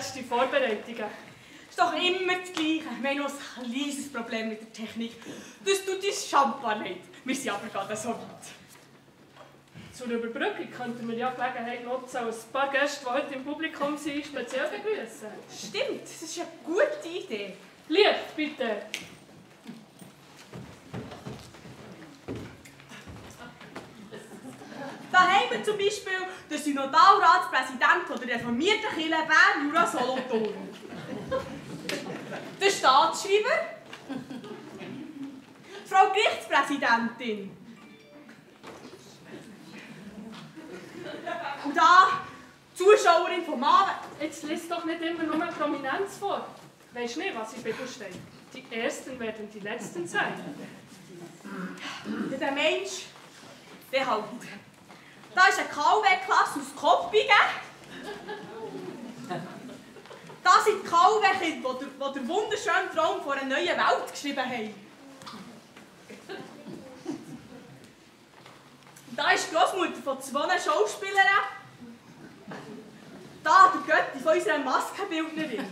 letzte Vorbereitungen. Ist doch immer das Gleiche. Wir haben noch ein kleines Problem mit der Technik. Das tut uns Champagner nicht. Wir sind aber gerade so weit. Zur Überbrückung könnten wir ja Gelegenheit nutzen, ein paar Gäste, die heute im Publikum sind, speziell begrüßen. Stimmt, das ist eine gute Idee. Licht, bitte. Da haben wir zum Beispiel den Synodalratspräsidenten der reformierten Kirche Bern, Jura Solothurn. Der Staatsschreiber. Frau Gerichtspräsidentin. Und da Zuschauerin vom Abend. Jetzt liest doch nicht immer nur Prominenz vor. Weisst nicht, was der Bibel steht? Die Ersten werden die Letzten sein. Der Mensch, der halt. Da ist eine KW-Klasse aus Koppingen. Das sind die KW-Kinder, die, die den wunderschönen Traum von einer neuen Welt geschrieben haben. Da ist die Großmutter von zwei Schauspielern. Da der Götti von unserer Maskenbildnerin.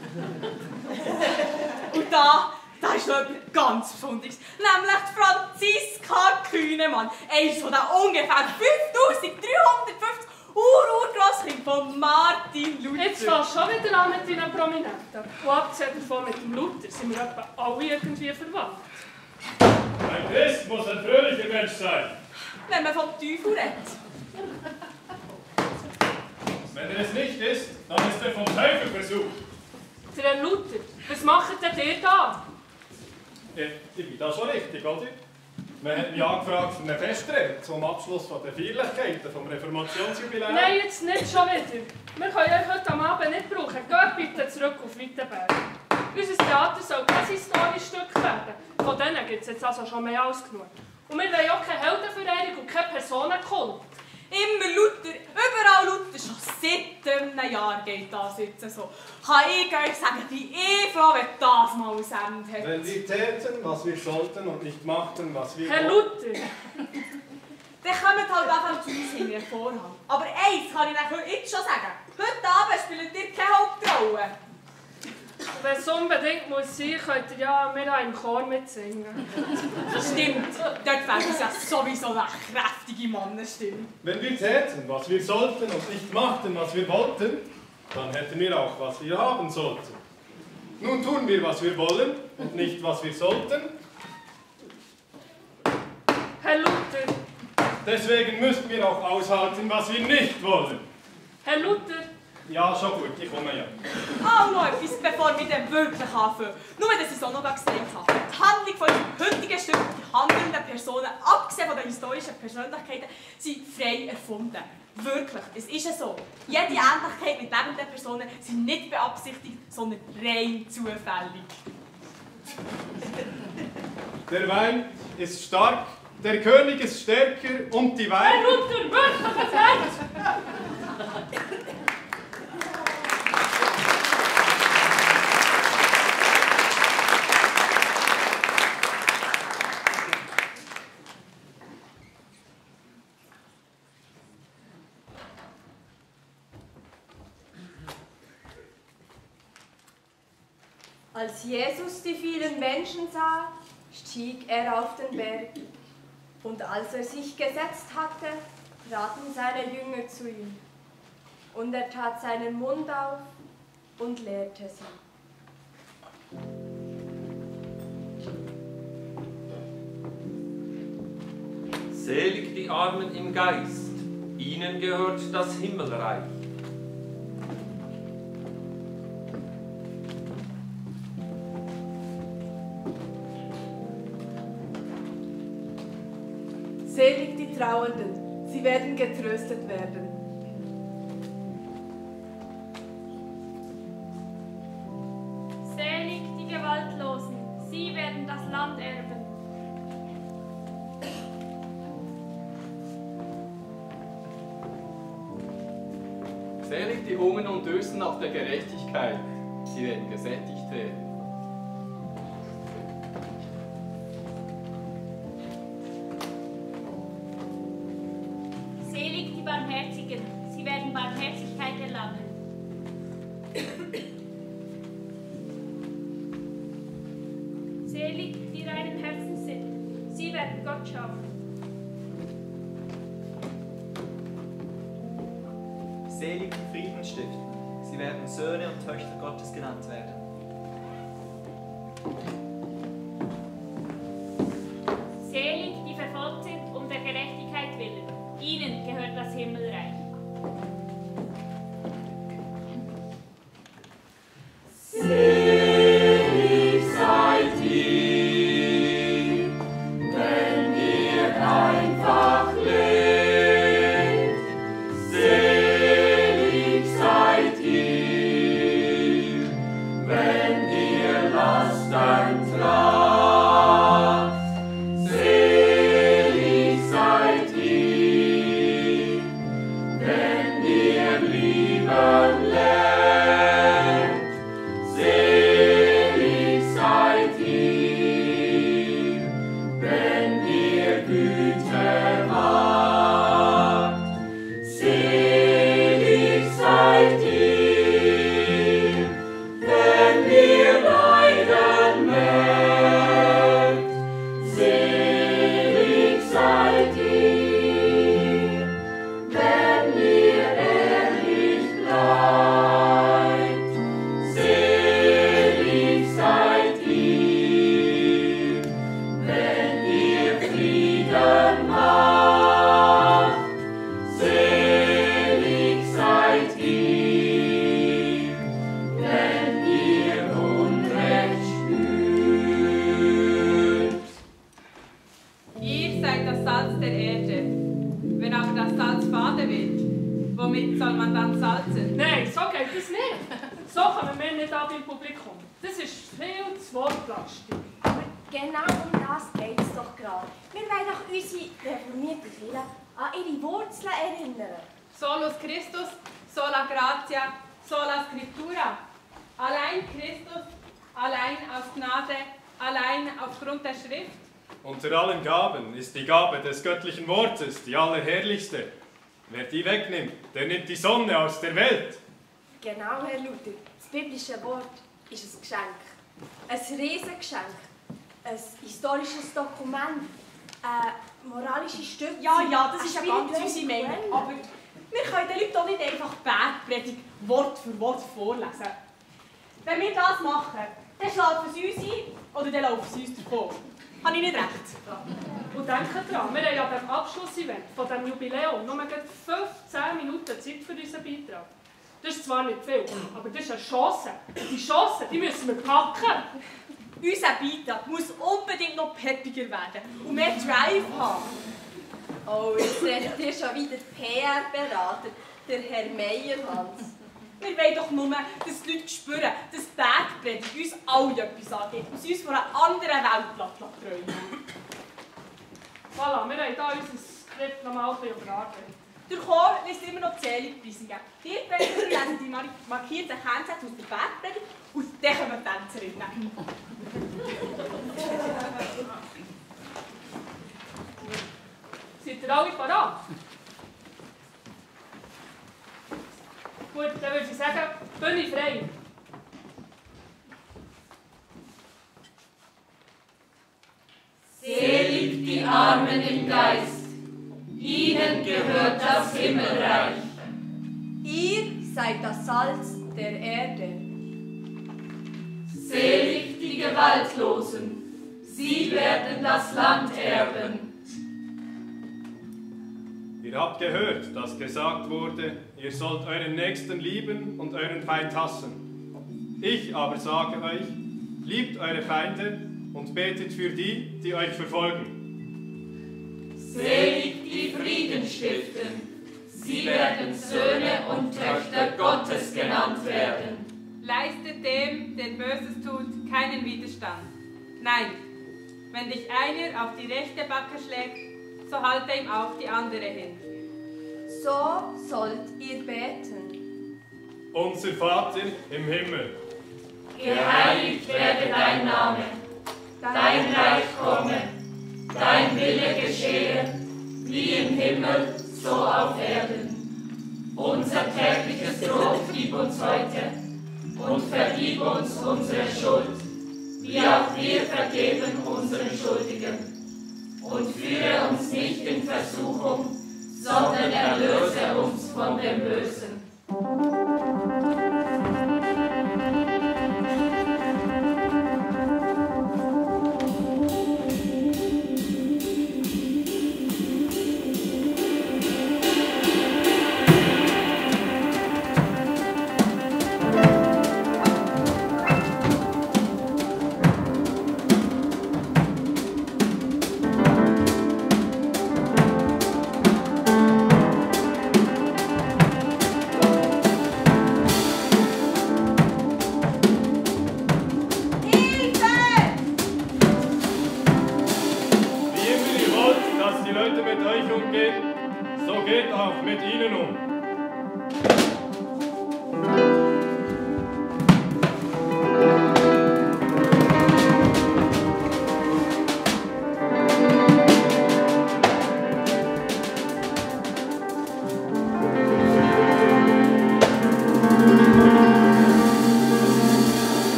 Und da, da ist noch etwas ganz Besonderes. Nämlich die Franziska Kühnemann. Eines von den ungefähr 5350 Ur-Urgroßkind von Martin Luther. Jetzt fängst du schon wieder an mit deinen Prominenten. Und abgesehen davon mit dem Luther sind wir etwa alle irgendwie verwandt. Ein Christ muss ein fröhlicher Mensch sein. Wenn man vom Teufel redet. Wenn er es nicht ist, dann ist er vom Teufel versucht. Der Herr Luther, was macht denn ihr da? Ich bin da schon richtig, oder? Man hat mich angefragt für eine Festrede zum Abschluss von der Feierlichkeiten vom Reformationsjubiläum. Nein, jetzt nicht schon wieder. Wir können euch heute am Abend nicht brauchen. Geht bitte zurück auf Wittenberg. Unser Theater soll kein historisches Stück werden. Von denen gibt es jetzt also schon mehr als genug. Und wir wollen auch keine Heldenverehrung und keinen Personenkult. Immer Luther, überall Luther, schon seit einem Jahr geht das jetzt so. Kann ich euch sagen, bin ich froh, wenn das mal ein Ende hat. Wenn wir täten, was wir sollten und nicht machten, was wir Herr. Luther, Dann kommt halt einfach zu uns in den Vorhang. Aber eins kann ich euch jetzt schon sagen. Heute Abend spielt ihr keine Hauptrolle. Wenn es unbedingt muss sein, könnt ihr ja mit einem Chor mitsingen. Stimmt, dort wäre es ja sowieso eine kräftige Mannenstimme. Wenn wir täten, was wir sollten und nicht machten, was wir wollten, dann hätten wir auch, was wir haben sollten. Nun tun wir, was wir wollen und nicht, was wir sollten. Herr Luther, Deswegen müssen wir auch aushalten, was wir nicht wollen. Herr Luther, Ja, schon gut, ich komme ja. Auch noch etwas, bevor wir dann wirklich anfangen. Nur, dass ich es auch noch gesagt habe. Die Handlung von unserem heutigen Stück, die handelnden Personen, abgesehen von den historischen Persönlichkeiten, sind frei erfunden. Wirklich, es ist ja so. Jede Ähnlichkeit mit lebenden Personen sind nicht beabsichtigt, sondern rein zufällig. Der Wein ist stark, der König ist stärker und die Herr Wein... Luther, wirklich Herz! Als Jesus die vielen Menschen sah, stieg er auf den Berg. Und als er sich gesetzt hatte, traten seine Jünger zu ihm. Und er tat seinen Mund auf und lehrte sie. Selig die Armen im Geist, ihnen gehört das Himmelreich. Trauernden, sie werden getröstet werden. Selig die Gewaltlosen, sie werden das Land erben. Selig die Hungern und Dürsten nach der Gerechtigkeit, sie werden gesättigt Selig, die verfolgt sind um der Gerechtigkeit willen. Ihnen gehört das Himmelreich. Des göttlichen Wortes die allerherrlichste. Wer die wegnimmt, der nimmt die Sonne aus der Welt. Genau, Herr Luther. Das biblische Wort ist ein Geschenk. Ein Riesengeschenk. Ein historisches Dokument. Eine moralische Stütze. Ja, ja, das ist ja eine ganz unsere Meinung. Aber wir können den Leuten auch nicht einfach Bergpredigt Wort für Wort vorlesen. Wenn wir das machen, dann schlafen sie uns ein oder dann laufen sie uns davon. Habe ich nicht recht? Und denkt dran, wir haben ja beim Abschlussevent von diesem Jubiläum nur gerade 15 Minuten Zeit für unseren Beitrag. Das ist zwar nicht viel, aber das ist eine Chance. Die Chance, die müssen wir packen. Unser Beitrag muss unbedingt noch peppiger werden und mehr Drive haben. Oh, jetzt redet ihr schon wieder PR-Berater, der Herr Meyerhans. Wir wollen doch nur, dass die Leute spüren, dass Bergpredigt uns alle etwas angeht und sie uns von einer anderen Welt träumen Voilà, wir haben hier unser Skript nochmal überarbeitet. Der Chor liest immer noch Zählungspreisungen. Die beiden lesen die mar- markierten Kernsätze aus der Bergpredigt und dann kommen die Tänzerinnen. Seid ihr alle parat? Gut, dann würde ich sagen, Bühne frei. Selig die Armen im Geist, ihnen gehört das Himmelreich. Ihr seid das Salz der Erde. Selig die Gewaltlosen, sie werden das Land erben. Ihr habt gehört, dass gesagt wurde, ihr sollt euren Nächsten lieben und euren Feind hassen. Ich aber sage euch, liebt eure Feinde und betet für die, die euch verfolgen. Selig die Frieden stiften, sie werden Söhne und Töchter Gottes genannt werden. Leistet dem, der Böses tut, keinen Widerstand. Nein, wenn dich einer auf die rechte Backe schlägt, so halte ihm auch die andere hin. So sollt ihr beten. Unser Vater im Himmel. Geheiligt werde dein Name, dein Reich komme, dein Wille geschehe, wie im Himmel, so auf Erden. Unser tägliches Brot gib uns heute und vergib uns unsere Schuld, wie auch wir vergeben unseren Schuldigen. und führe uns nicht in Versuchung, sondern erlöse uns von dem Bösen.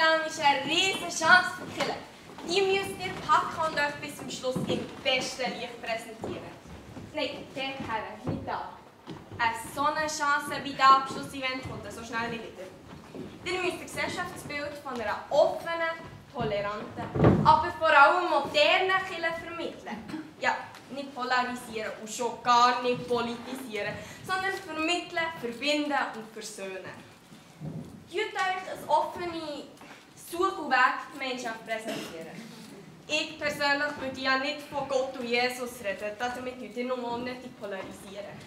Reformationsjubiläum ist eine riesige Chance für die Kirche. Die müsst ihr packen und euch bis zum Schluss im besten Licht präsentieren. Nein, der Herr, nicht da. Eine so eine Chance wie der Abschlussevent kommt so schnell nicht wieder. Ihr müsst das Gesellschaftsbild von einer offenen, toleranten, aber vor allem modernen Kirche vermitteln. Ja, nicht polarisieren und schon gar nicht politisieren, sondern vermitteln, verbinden und versöhnen. Tut euch eine offene Such- und Weggemeinschaft präsentieren. Ich persönlich würde ja nicht von Gott und Jesus reden, damit ihr nur unnötig polarisieren.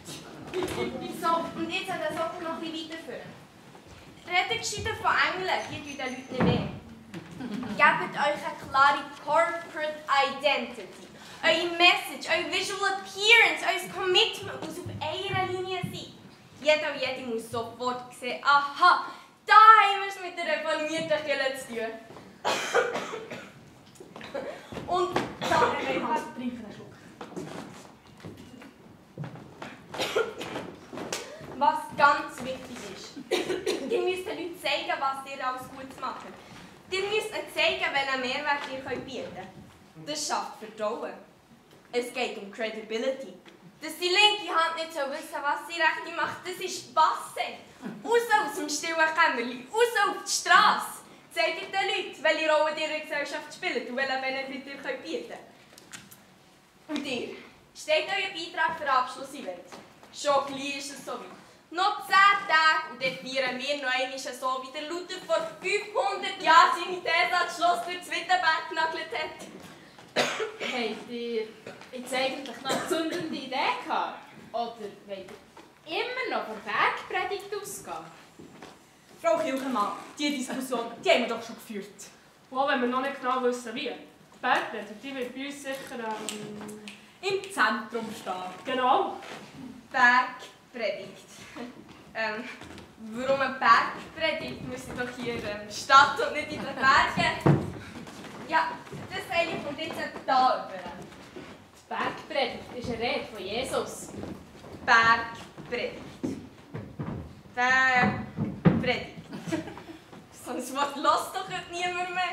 So, und jetzt hat das auch noch ein bisschen weiterführen. Redet gescheiter von Engeln, die tun den Leuten nicht weh. Gebt euch eine klare Corporate Identity. Eure Message, euer Visual Appearance, euer Commitment muss auf einer Linie sein. Jeder und jede muss sofort sehen, aha, da haben wir es mit der reformierten Kirche zu tun. Und da trink einen Schluck. Was ganz wichtig ist, ihr müsst den Leuten zeigen, was ihr alles gut macht. Ihr müsst ihnen zeigen, welchen Mehrwert ihr könnt bieten könnt. Das schafft Vertrauen. Es geht um Credibility. Dass die linke Hand nicht so wissen, was sie rechte macht, das ist Passe. Raus aus dem stillen Kämmerlein, raus auf die Straße. Zeigt den Leuten, welche Rolle ihr in der Gesellschaft spielt und welchen Benefit ihr könnt bieten. Und ihr, steht euer Beitrag für Abschlussevent? Schon gleich ist es soweit. Noch 10 Tage und dann feiern wir noch einmal so, wie der Luther vor 500 Jahren seine These ans Schloss durch Wittenberg genagelt hat. Habt ihr jetzt eigentlich noch eine zündende Idee gehabt? Oder wollt ihr immer noch von Bergpredigt ausgehen? Frau Kilchemann, diese Diskussion, die haben wir doch schon geführt. Auch wenn wir noch nicht genau wissen, wie. Die Bergpredigt, die wird bei uns sicher ähm, im Zentrum stehen. Genau. Bergpredigt. ähm, warum eine Bergpredigt? Wir sind doch hier in der Stadt und nicht in den Bergen. Ja, das eigentlich kommt jetzt da über. Die Bergpredigt ist eine Rede von Jesus. Bergpredigt. Bergpredigt. so ein Wort lässt doch heute niemand mehr.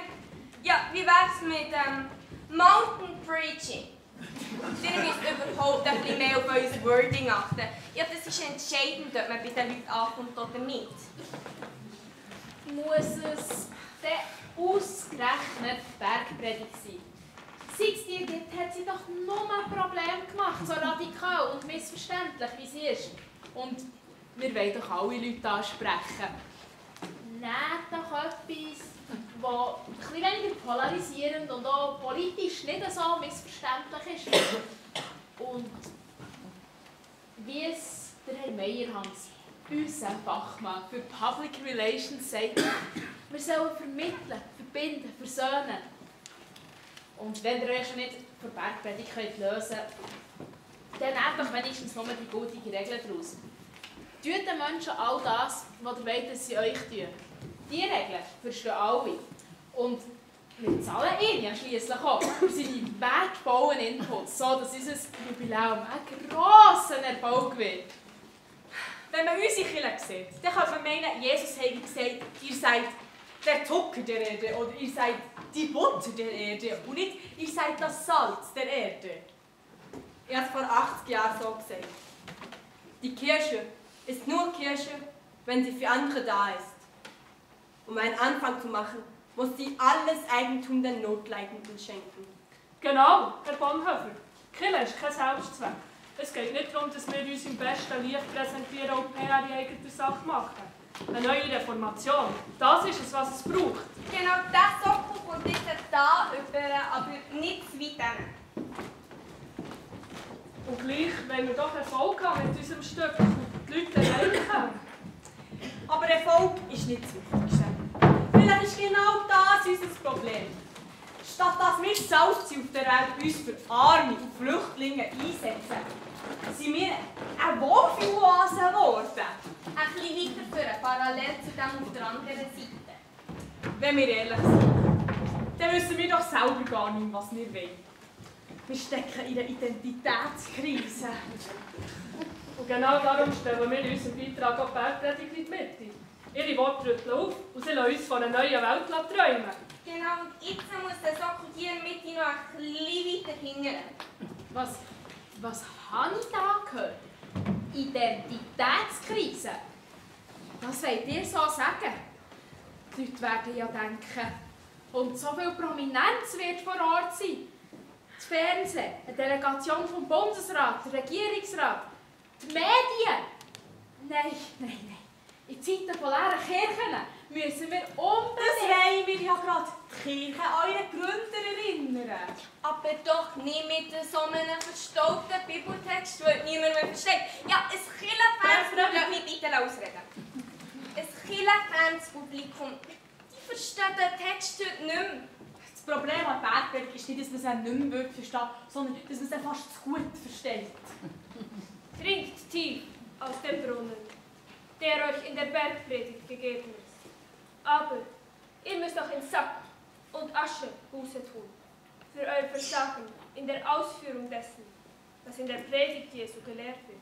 Ja, wie wär's mit ähm, Mountain Preaching? Ihr müsst überhaupt ein bisschen mehr auf unser Wording achten. Ja, das ist entscheidend, ob man bei den Leuten ankommt oder nicht. Muss es denn ausgerechnet Bergpredigt sein? Seit es die gibt, hat sie doch nur ein Problem gemacht, so radikal und missverständlich wie sie ist. Und wir wollen doch alle Leute ansprechen. Nehmt doch etwas, das etwas weniger polarisierend und auch politisch nicht so missverständlich ist. Und wie es der Herr Meyerhans, unser Fachmann für Public Relations, sagt, wir sollen vermitteln, verbinden, versöhnen. Und wenn ihr euch schon nicht von Bergpredigt lösen könnt, dann nehmt doch wenigstens nur die guten Regeln daraus. Tut den Menschen all das, was ihr wollt, dass sie euch tun. Die Regeln verstehen alle. Und wir zahlen ihn ja schliesslich auch für seine wertvollen Inputs, so dass unser Jubiläum ein grosser Erfolg wird. Wenn man unsere Kirche sieht, dann kann man meinen, Jesus hätte gesagt, ihr seid der Zucker der Erde oder ihr seid die Butter der Erde und nicht, ihr seid das Salz der Erde. Er hat vor 80 Jahren so gesagt. Die Kirche ist nur Kirche, wenn sie für andere da ist. Um einen Anfang zu machen, muss sie alles Eigentum den Notleidenden schenken. Genau, Herr Bonhoeffer. Kille ist kein Selbstzweck. Es geht nicht darum, dass wir uns im besten Licht präsentieren und PR in eigener Sache machen. Eine neue Reformation, das ist es, was es braucht. Genau, das Sockel kommt jetzt da über, aber nicht zu weit Und gleich wollen wir doch Erfolg haben mit unserem Stück und die Leute erreichen. Aber Erfolg ist nicht das Wichtigste. Vielleicht ist genau das unser Problem. Statt dass wir Salz auf der Welt uns für Arme und Flüchtlinge einsetzen, sind wir eine Wohlfühloase geworden. Ein bisschen weiter führen, parallel zu dem auf der anderen Seite. Wenn wir ehrlich sind, dann wissen wir doch selber gar nicht, was wir wollen. Wir stecken in einer Identitätskrise. Und genau darum stellen wir unseren Beitrag auch Bergpredigt in die Mitte. Ihre Worte rütteln auf und sie lassen uns von einer neuen Welt träumen. Genau, und jetzt muss der Sockel hier in der Mitte noch ein bisschen weiter hingern. Was, was habe ich da gehört? Identitätskrise? Was wollt ihr so sagen? Die Leute werden ja denken, und so viel Prominenz wird vor Ort sein. Das Fernsehen, eine Delegation vom Bundesrat, der Regierungsrat, die Medien. Nein, nein, nein. In Zeiten von leeren Kirchen müssen wir unbedingt... Das wollen wir ja gerade die Kirche an euren Gründer erinnern. Aber doch nicht mit so einem verstaubten Bibeltext, den niemand mehr versteht. Ja, ein Kirchenfans, lass mich bitte ausreden. Ein Kirchenfans-Publikum, die verstehen den Text heute nicht mehr. Das Problem an Bergberg ist nicht, dass man es nicht mehr versteht, sondern dass man es fast zu gut versteht. Trinkt tief aus dem Brunnen, der euch in der Bergpredigt gegeben ist. Aber ihr müsst auch in Sack und Asche Buße tun für euer Versagen in der Ausführung dessen, was in der Predigt Jesu gelehrt wird.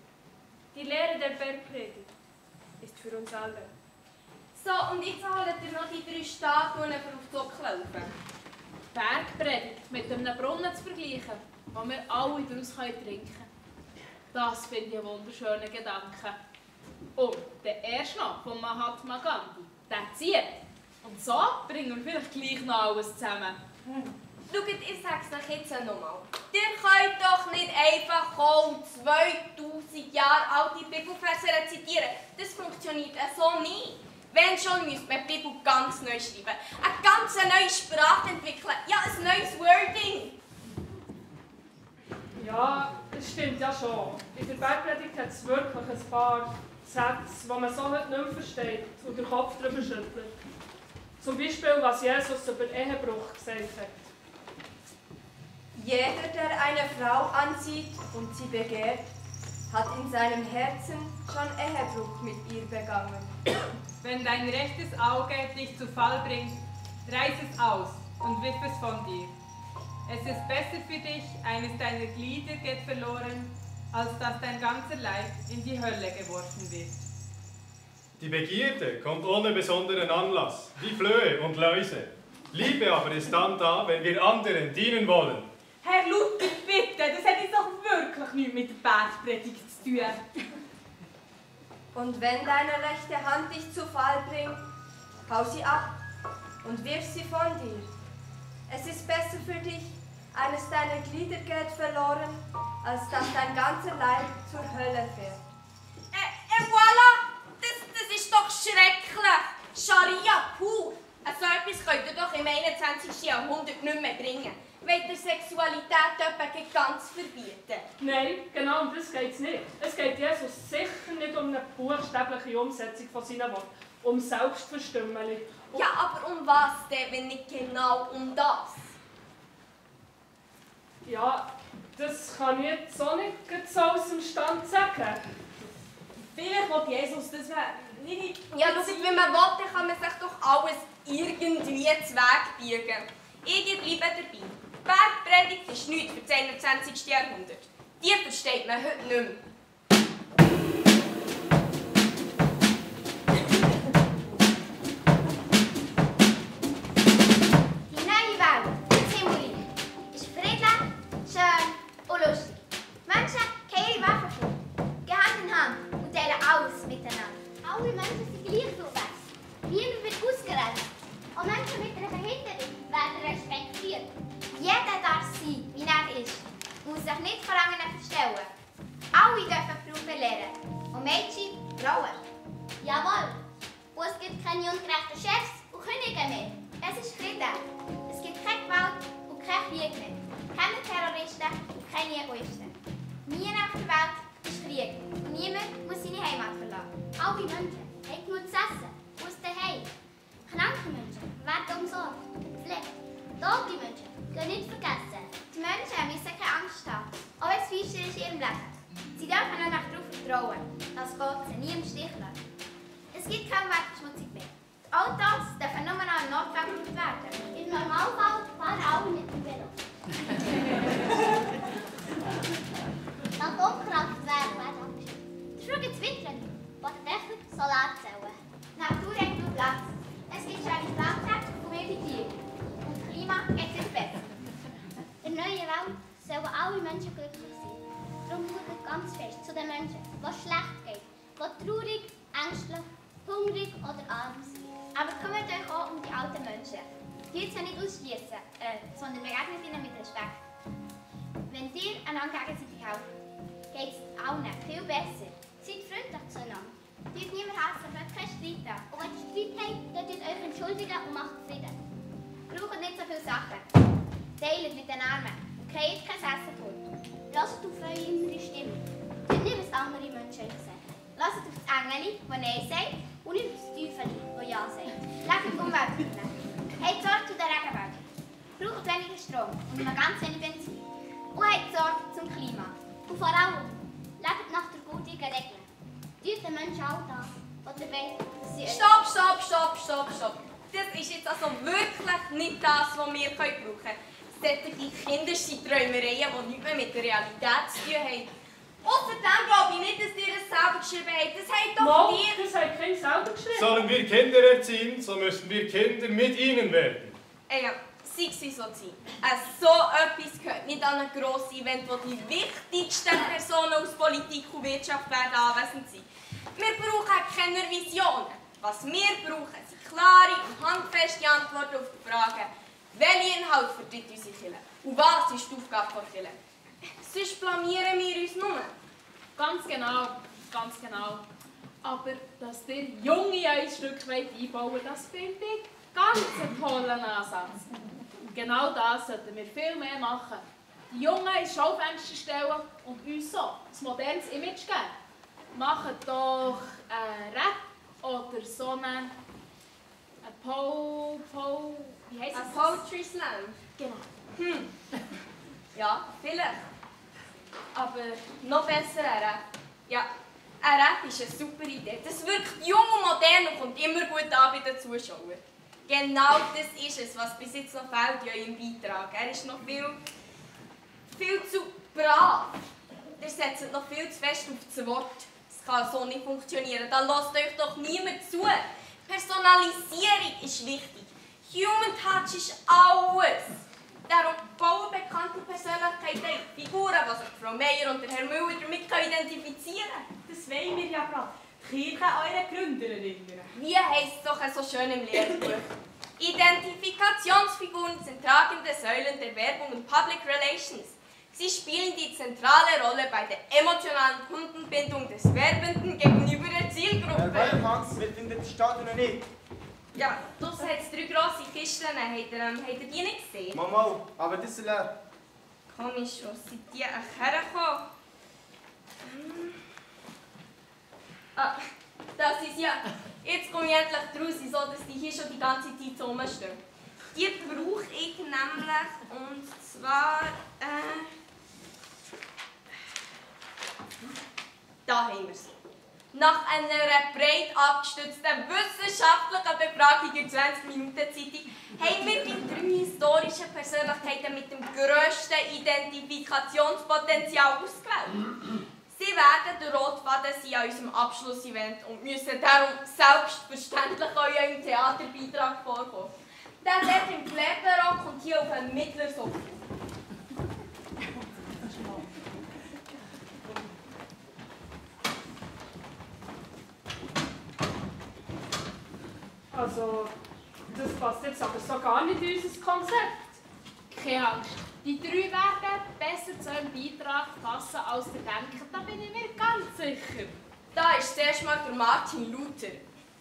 Die Lehre der Bergpredigt ist für uns alle. So, und jetzt holt ihr noch die drei Statuen für auf die laufen. Bergpredigt mit einem Brunnen zu vergleichen, wo wir alle daraus trinken können. Das finde ich einen wunderschönen Gedanken. Und der erste noch von Mahatma Gandhi, der zieht. Und so bringen wir vielleicht gleich noch alles zusammen. Hm. Schaut, ich sage es euch jetzt nochmal. Ihr könnt doch nicht einfach kommen 2000 Jahre alte Bibelverse rezitieren. Das funktioniert so nie. Wenn schon, müsste man die Bibel ganz neu schreiben. Eine ganz neue Sprache entwickeln. Ja, ein neues Wording. Ja, das stimmt ja schon. In der Bergpredigt hat es wirklich ein paar Sätze, die man so nicht mehr versteht und den Kopf darüber schüttelt. Zum Beispiel, was Jesus über Ehebruch gesagt hat. Jeder, der eine Frau ansieht und sie begehrt, hat in seinem Herzen schon Ehebruch mit ihr begangen. Wenn dein rechtes Auge dich zu Fall bringt, reiß es aus und wirf es von dir. Es ist besser für dich, eines deiner Glieder geht verloren, als dass dein ganzer Leib in die Hölle geworfen wird. Die Begierde kommt ohne besonderen Anlass, wie Flöhe und Läuse. Liebe aber ist dann da, wenn wir anderen dienen wollen. Herr Ludwig, bitte, das hat jetzt doch wirklich nichts mit der Bergpredigt zu tun. Und wenn deine rechte Hand dich zu Fall bringt, hau sie ab und wirf sie von dir. Es ist besser für dich, eines deiner Glieder geht verloren, als dass dein ganzer Leib zur Hölle fährt. Äh, äh, voilà! Das, das ist doch schrecklich! Scharia pur! So etwas könnt ihr doch im 21. Jahrhundert nicht mehr bringen. Wollt ihr Sexualität etwa ganz verbieten? Nein, genau um das geht es nicht. Es geht Jesus sicher nicht um eine buchstäbliche Umsetzung von seinen Worten, um Selbstverstümmelung. Ja, aber um was denn, wenn nicht genau um das? Ja, das kann ich jetzt auch nicht so aus dem Stand sagen. Vielleicht will Jesus, dass man nicht... Ja, schaut, wenn man will, dann kann man sich doch alles irgendwie zu Weg biegen. Ich bleibe dabei. Bergpredigt ist nichts für das 21. Jahrhundert. Die versteht man heute nicht mehr. Sich nicht vor anderen verstellen. Alle dürfen Berufe lernen. Und Mädchen, Frauen. Jawohl. Und es gibt keine ungerechten Chefs und Könige mehr. Es ist Frieden. Es gibt keine Gewalt und kein Krieg mehr. Keine Terroristen und keine Egoisten. Nie auf der Welt ist Krieg und niemand muss seine Heimat verlassen. Alle Menschen haben genug zu essen, aus daheim. Kranke Menschen werden umsorgt, gepflegt. Menschen gehen nicht vergessen. Die Menschen müssen keine Angst haben, auch wenn es finster ist in ihrem Leben. Sie dürfen noch darauf vertrauen, dass Gott sie nie im Stich lässt. Es gibt keine Wegverschmutzung mehr. Die Autos dürfen nur noch im Notfall gebraucht werden. Im Normalfall fahren alle mit dem Velo. Die Atomkraftwerke werden abgeschaltet. Früher die Windräder, wo die Dächer Solarzellen. Die Natur hat Platz. Es gibt schöne Landschaften Klima geht sich besser. In der neuen Welt sollen alle Menschen glücklich sein. Darum schaut ganz fest zu den Menschen, die schlecht geht, die traurig, ängstlich, hungrig oder arm sind. Aber kümmert euch auch um die alten Menschen. Die sie nicht ausschließen, äh, sondern begegnet ihnen mit Respekt. Wenn ihr einander gegenseitig helft, geht es allen viel besser. Seid freundlich zueinander. Tut niemand helfen, könnt keinen Streit. Und wenn ihr Streit habt, dann tut euch entschuldigen und macht Frieden. Braucht nicht so viele Sachen. Teilt mit den Armen. Kreiert kein Essen tot. Lasst auf eure innere Stimme. Tut nicht, was andere Menschen sagen. Lasst auf das Engeli, das Nein sagt, und nicht auf das Teufel, das Ja sagt. Lebt die Umwelt. Habt Sorge zu den Regenwäldern. Braucht weniger Strom und noch ganz wenig Benzin. Und habt Sorge zum Klima. Und vor allem, lebt nach der gültigen Regel. Tut den Menschen all das, was ihr wollt, Stopp, stopp, stopp, stopp, stopp. Das ist jetzt also wirklich nicht das, was wir brauchen können. Solche Kinder sind Träumereien, die nichts mehr mit der Realität zu tun haben. Außerdem glaube ich nicht, dass ihr es selber geschrieben habt. Das habt doch Mal, ihr... das hat kein selber geschrieben. Sollen wir Kinder erziehen, so müssen wir Kinder mit ihnen werden. Ey, ja, sei es wie so sein. Äh, so etwas gehört nicht an ein grosses Event, wo die wichtigsten Personen aus Politik und Wirtschaft werden anwesend sein. Wir brauchen keine Visionen. Was wir brauchen, klare und handfeste Antworten auf die Fragen, welche Inhalt vertritt unsere Kirche und was ist die Aufgabe der Kirche. Sonst blamieren wir uns nur. Ganz genau, ganz genau. Aber dass ihr Junge ein Stück weit einbauen das finde ich ganz einen tollen Ansatz. Und genau das sollten wir viel mehr machen. Die Jungen ins Schaufenster stellen und uns so ein modernes Image geben. macht doch einen Rap oder so einen Po, Po, wie Ein es? Poetry Slam. Genau. Hm. Ja, vielleicht. Aber noch besser ein Rap. Ja, ein Rap ist eine super Idee. Das wirkt jung und modern und kommt immer gut an bei den Zuschauern. Genau das ist es, was bis jetzt noch fehlt in eurem Beitrag. Er ist noch viel, viel zu brav. Ihr setzt noch viel zu fest auf das Wort. Das kann so nicht funktionieren. Da lasst euch doch niemand zu. Personalisierung ist wichtig. Human Touch ist alles. Darum bauen bekannte Persönlichkeiten Figuren, die sich Frau Meier und der Herr Müller damit identifizieren können. Das wollen wir ja gerade. Die Kirche an euren Gründer erinnern. Wie heisst es doch so schön im Lehrbuch? Identifikationsfiguren sind tragende Säulen der Werbung und Public Relations. Sie spielen die zentrale Rolle bei der emotionalen Kundenbindung des Werbenden gegenüber Zielgruppe. Herr Hans, wir finden die Stadt noch nicht. Ja, das hat drei grosse Kisten. Habt ihr, ähm, habt ihr die nicht gesehen? Mama, aber das ist leer. Komisch, wo sind die hergekommen? Hm. Ah, das ist ja... Jetzt komme ich endlich draus, so dass die hier schon die ganze Zeit rumstehen. Die brauche ich nämlich, und zwar... Äh, da haben wir sie. Nach einer breit abgestützten wissenschaftlichen Befragung in 20-Minuten-Zeitung haben wir die drei historischen Persönlichkeiten mit dem grössten Identifikationspotenzial ausgewählt. Sie werden der Rotfaden sein an unserem Abschlussevent und müssen darum selbstverständlich auch in Theaterbeitrag vorkommen. Der dort im Flecklerock kommt hier auf einen Mittlersofa. Also, das passt jetzt aber so gar nicht in unser Konzept. Keine Angst. Die drei werden besser zu eurem Beitrag passen als ihr denkt. Da bin ich mir ganz sicher. Da ist zuerst mal der Martin Luther.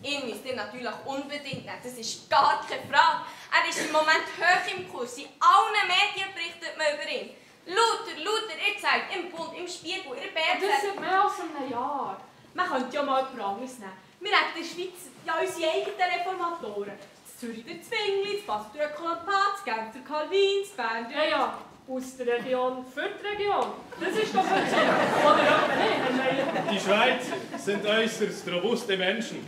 Ihn müsst ihr natürlich unbedingt nehmen, das ist gar keine Frage. Er ist im Moment hoch im Kurs. In allen Medien berichtet man über ihn. Luther, Luther, ihr zeigt im Bund, im Spiegel, ihr Das BZ. seit mehr als einem Jahr. Man könnte ja mal jemand anderes nehmen. Wir haben in der Schweiz ja unsere eigenen Reformatoren. Das Zürich der Zwingli, das Basel der Ökolapat, das Genf der Calvin, das Bern der... Ja, ja, aus der Region für die Region. Das ist doch ein Ziel. Oder nicht? Die Schweizer sind äußerst robuste Menschen.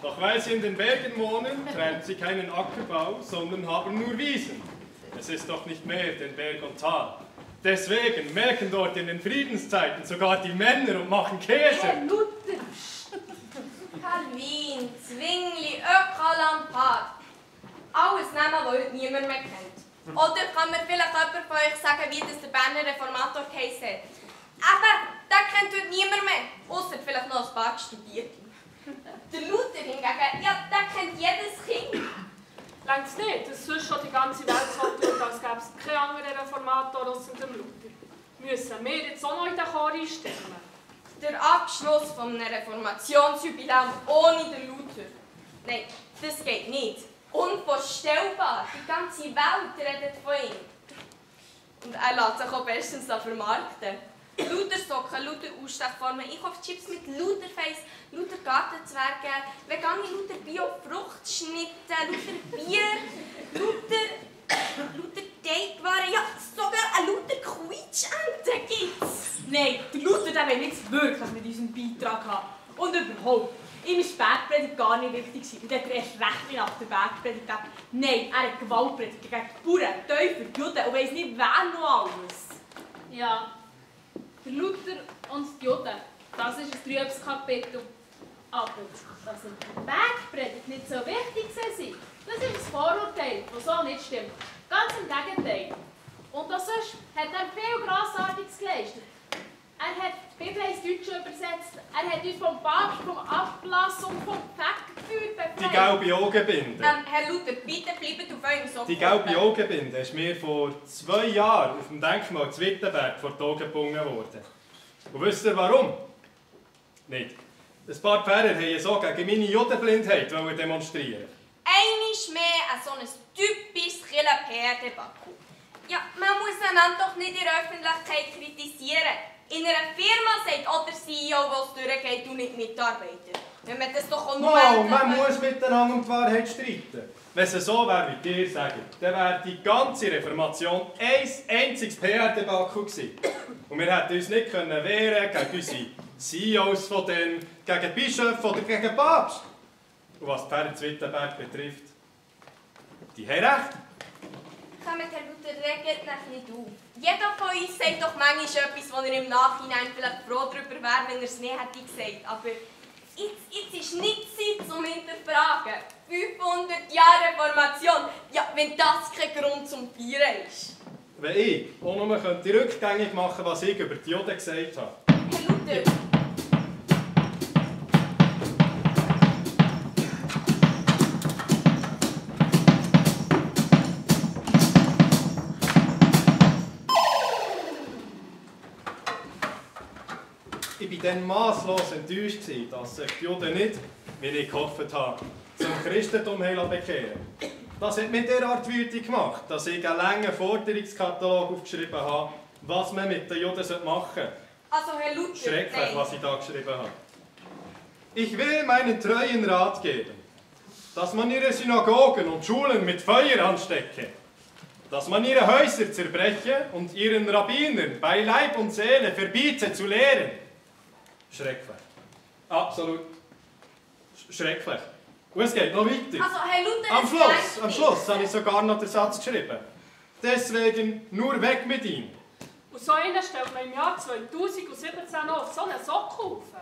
Doch weil sie in den Bergen wohnen, treiben sie keinen Ackerbau, sondern haben nur Wiesen. Es ist doch nicht mehr denn Berg und Tal. Deswegen melken dort in den Friedenszeiten sogar die Männer und machen Käse. Herr Luther! Calvin, Zwingli, Ökolampat. Alles Namen, die heute niemand mehr kennt. Oder kann mir vielleicht jemand von euch sagen, wie das der Berner Reformator geheißen hat? Eben, den kennt heute niemand mehr. Ausser vielleicht noch ein paar Studierte. Der Luther hingegen, ja, den kennt jedes Kind. Längt es nicht, dass sonst schon die ganze Welt so tut, als gäbe es keinen anderen Reformator außer dem Luther? Müssen wir jetzt auch noch in den Chor einstimmen? Der Abschluss von einem Reformationsjubiläum ohne den Luther. Nein, das geht nicht. Unvorstellbar. Die ganze Welt redet von ihm. Und er lässt sich auch bestens vermarkten. Luther Socken, Luther Ausstechformen, Einkaufschips mit Luther Face, Luther Gartenzwerge, vegane Luther Bio Fruchtschnitte, Luther Bier, Luther, Luther Teigwaren, ja sogar eine Luther Quietschente gibt's. Nein, der Luther der will jetzt wirklich mit unserem Beitrag haben. Und überhaupt, ihm ist Bergpredigt gar nicht wichtig gewesen. Und hat er erst recht nicht nach der Bergpredigt gegeben. Nein, er hat Gewaltpredigt gegen die Bauern, Teufel, die Juden und weiss nicht wer noch alles. Ja, der Luther und die Juden, das ist ein trübes Kapitel. Aber dass der Bergpredigt nicht so wichtig sind, das ist ein Vorurteil, das so nicht stimmt. Ganz im Gegenteil. Und auch sonst hat er viel Grossartiges geleistet. Er hat die Bibel ins Deutsche übersetzt, er hat uns vom Papst, vom Ablass und vom Fegefeuer befreit. Die gelbe Augenbinde. Ähm, Herr Luther, bitte bleibt auf eurem Sofa. Die gelbe Augenbinde ist mir vor zwei Jahren auf dem Denkmal zu Wittenberg vor die Augen gebunden worden. Und wisst ihr warum? Nicht. Ein paar Pfarrer wollten so gegen meine Judenblindheit demonstrieren. Einisch mehr als so ein typisches Killer-PR-Debakel. Ja, man muss einander doch nicht in der Öffentlichkeit kritisieren. In einer Firma sagt auch der CEO, es durchgeht und nicht Mitarbeiter. Wenn man das doch auch nur... Wow, man muss miteinander um die Wahrheit streiten. Wenn es so wäre, wie dir sagen, dann wäre die ganze Reformation ein einziges PR-Debakel gewesen. Und wir hätten uns nicht können wehren gegen unsere CEOs von denen, gegen Bischöfe oder gegen Papst. Und was Pferd Wittenberg betrifft, die haben recht. Kommt, Herr Luther, regt euch nicht auf. Jeder von uns sagt doch manchmal etwas, wo er im Nachhinein vielleicht froh darüber wäre, wenn er es nicht hätte gesagt. Aber jetzt, jetzt ist nicht Zeit zum Hinterfragen. 500 Jahre Reformation, ja, wenn das kein Grund zum Feiern ist. Wenn ich auch nur könnte rückgängig machen was ich über die Juden gesagt habe. Herr Luther, dann masslos enttäuscht, dass sich die Juden nicht, wie ich gehofft habe, zum Christentum bekehren Das hat mich derart wütend gemacht, dass ich einen langen Forderungskatalog aufgeschrieben habe, was man mit den Juden machen sollte. also Herr Luther, Schrecklich, was ich da geschrieben habe. Ich will meinen treuen Rat geben, dass man ihre Synagogen und Schulen mit Feuer anstecke, dass man ihre Häuser zerbreche und ihren Rabbinern bei Leib und Seele verbiete zu lehren. Schrecklich. Absolut sch- schrecklich. Und es geht noch weiter. Also Herr Luther, Am Schluss, am. Schluss habe ich sogar noch den Satz geschrieben. Deswegen nur weg mit ihm. Und so einen stellt man im Jahr 2017 noch auf so einen Sockelhaufen.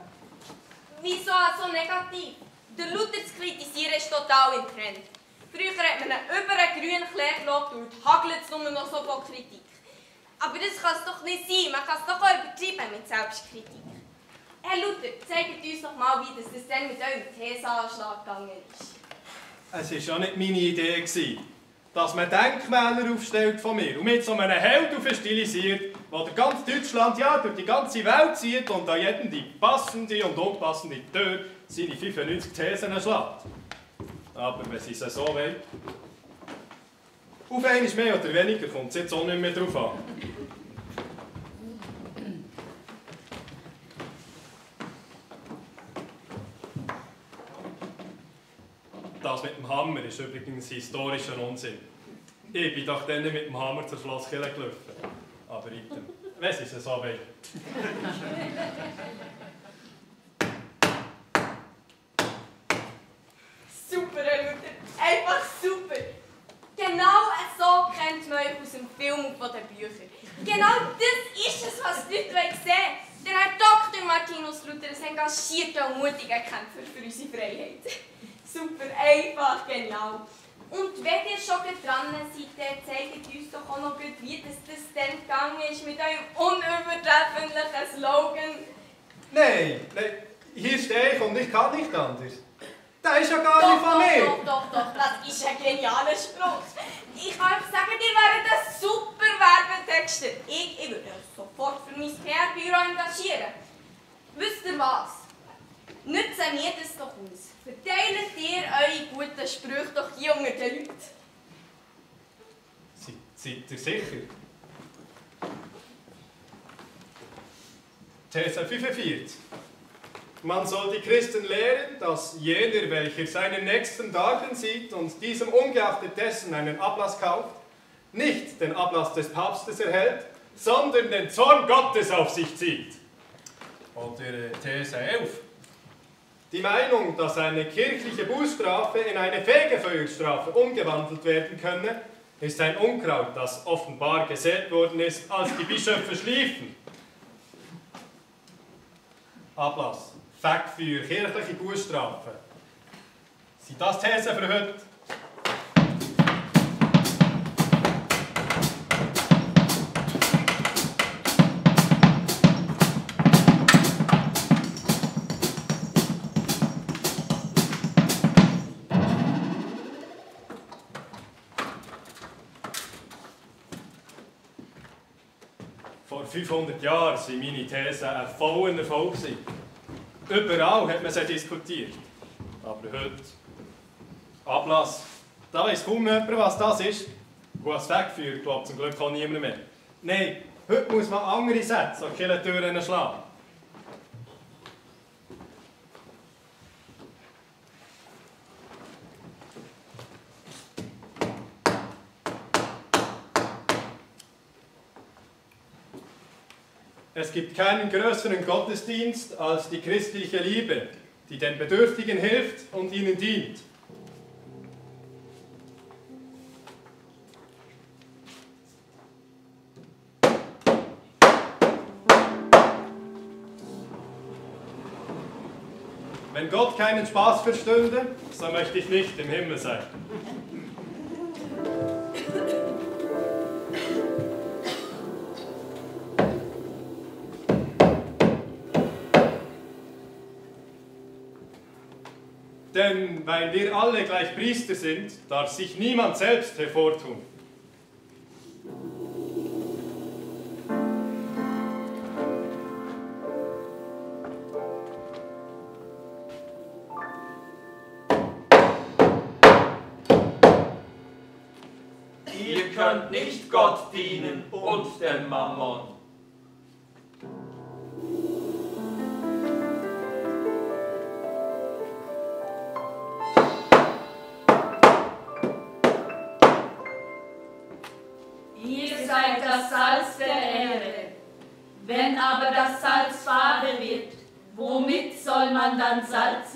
Wieso so negativ? Der Luther zu kritisieren ist total im Trend. Früher hat man ihn über einen grünen Klee gelobt und hagelt es nur noch so von Kritik. Aber das kann es doch nicht sein. Man kann es doch auch übertreiben mit Selbstkritik. Herr Luther, zeigt uns doch mal, wie das, denn mit eurem Thesenanschlag gegangen ist. Es war ja nicht meine Idee, gewesen, dass man Denkmäler aufstellt von mir und mit so einem Held aufstilisiert, der ganz Deutschland, ja, durch die ganze Welt zieht und an jedem die passende und unpassende Tür seine 95 Thesen schlägt. Aber wenn sie es so wollen, auf einmal mehr oder weniger kommt es jetzt auch nicht mehr drauf an. Das mit dem Hammer ist übrigens historischer Unsinn. Ich bin doch dann mit dem Hammer zur Schlosskirche gelaufen. Aber item, wenn sie es so wollen. Super, Herr. Einfach super. Genau so kennt man euch aus dem Film und von den Büchern. Genau das ist es, was die Leute sehen wollen. Der Herr Dr. Martinus Luther ist ein engagierter und mutiger Kämpfer für unsere Freiheit. Super, einfach genial. Und wenn ihr schon dran seid, dann zeigt uns doch auch noch gut, wie das, das denn gegangen ist mit eurem unübertrefflichen Slogan. Nein, nein, hier stehe ich und ich kann nicht anders. Der ist ja gar Doch, nicht von doch, mir. Doch, doch, doch, das ist ein genialer Spruch. Ich kann euch sagen, ihr wäret ein super Werbetexter. Ich, ich würde euch sofort für mein PR-Büro engagieren. Wisst ihr was? Nützen wir das doch aus. Verteilt ihr eure guten Sprüche doch hier unter den Leuten. Seid, seid ihr sicher? These 45. Man soll die Christen lehren, dass jener, welcher seinen Nächsten darben sieht und diesem ungeachtet dessen einen Ablass kauft, nicht den Ablass des Papstes erhält, sondern den Zorn Gottes auf sich zieht. Oder These 11. Die Meinung, dass eine kirchliche Bußstrafe in eine Fegefeuerstrafe umgewandelt werden könne, ist ein Unkraut, das offenbar gesät worden ist, als die Bischöfe schliefen. Ablass. Fakt für kirchliche Bußstrafe. Sind das Thesen für heute? 500 Jahren waren meine Thesen ein voller Erfolg. Überall hat man sie diskutiert. Aber heute. Ablass. Da weiß kaum jemand, was das ist. Als wegführt, glaubt zum Glück auch niemand mehr. Nein, heute muss man andere Sätze an Kirchentüren schlagen. Es gibt keinen größeren Gottesdienst als die christliche Liebe, die den Bedürftigen hilft und ihnen dient. Wenn Gott keinen Spaß verstünde, so möchte ich nicht im Himmel sein. Denn weil wir alle gleich Priester sind, darf sich niemand selbst hervortun. Ihr könnt nicht Gott dienen und dem Mammon. Wenn aber das Salz fade wird, womit soll man dann salzen?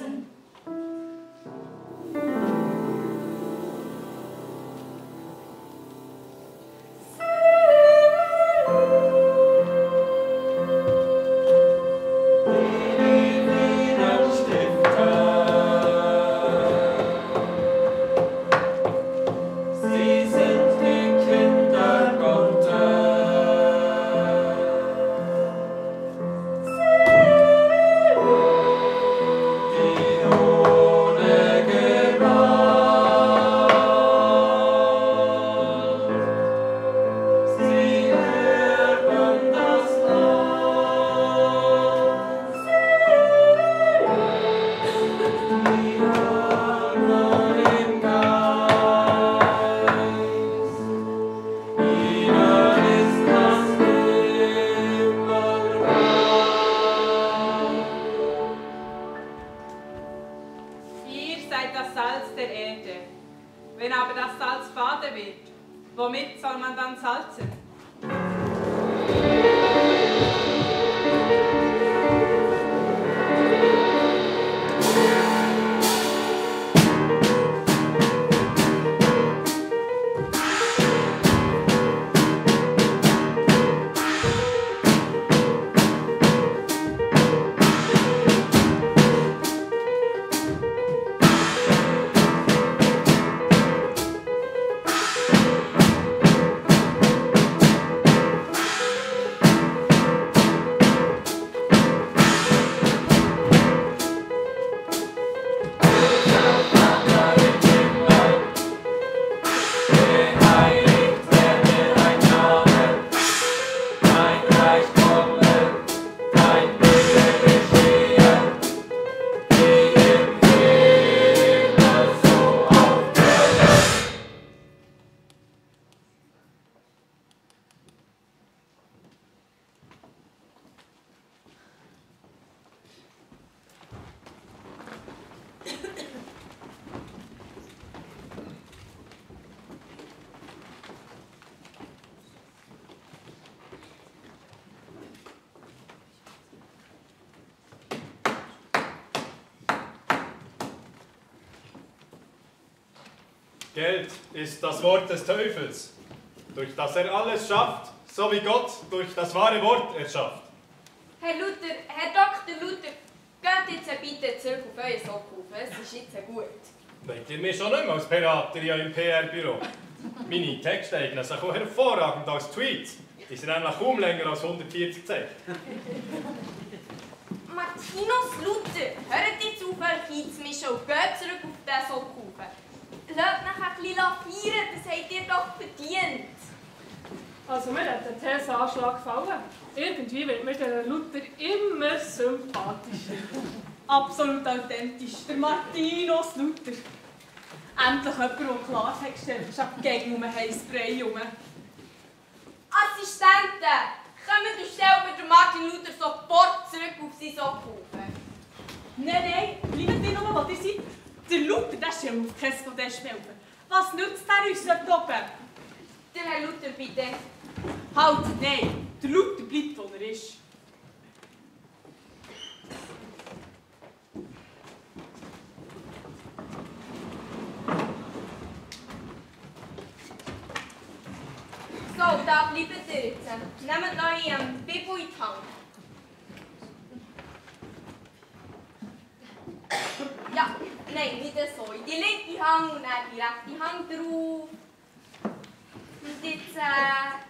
Ist das Wort des Teufels, durch das er alles schafft, so wie Gott durch das wahre Wort erschafft. Herr Luther, Herr Dr. Luther, geht jetzt bitte zurück auf euren Sockel. Es ist jetzt gut. Wollt ihr mich schon nicht mehr als Berater ja im PR-Büro? Meine Texte eignen sich auch hervorragend als Tweets. Die sind nämlich kaum länger als 140 Zeichen. Martinus Luther, hört jetzt auf, euch einzumischen und geht zurück auf den Sockel. Lasst mich ein bisschen feiern, das habt ihr doch verdient. Also mir hat der Thesenanschlag gefallen. Irgendwie wird mir der Luther immer sympathischer. Absolut authentisch. Der Martinus Luther. Endlich jemand, der Klarheit gestellt ist, gegen um heißen Brei herum. Assistenten, kommt und stellt den Martin Luther sofort zurück auf seinen Sockel. Nein, nein, bleibt nicht nur, wo ihr seid. De Luther, der ist ja kein von den Schwelben. Was nützt der uns dort oben? Der Herr Luther, bitte. Halt, nein. Der Luther bleibt, wo er ist. So, da bleibt ihr jetzt. Nehmt euch ein Bibel in die Hand. Die Hand und dann die rechte Hand drauf. Und jetzt äh,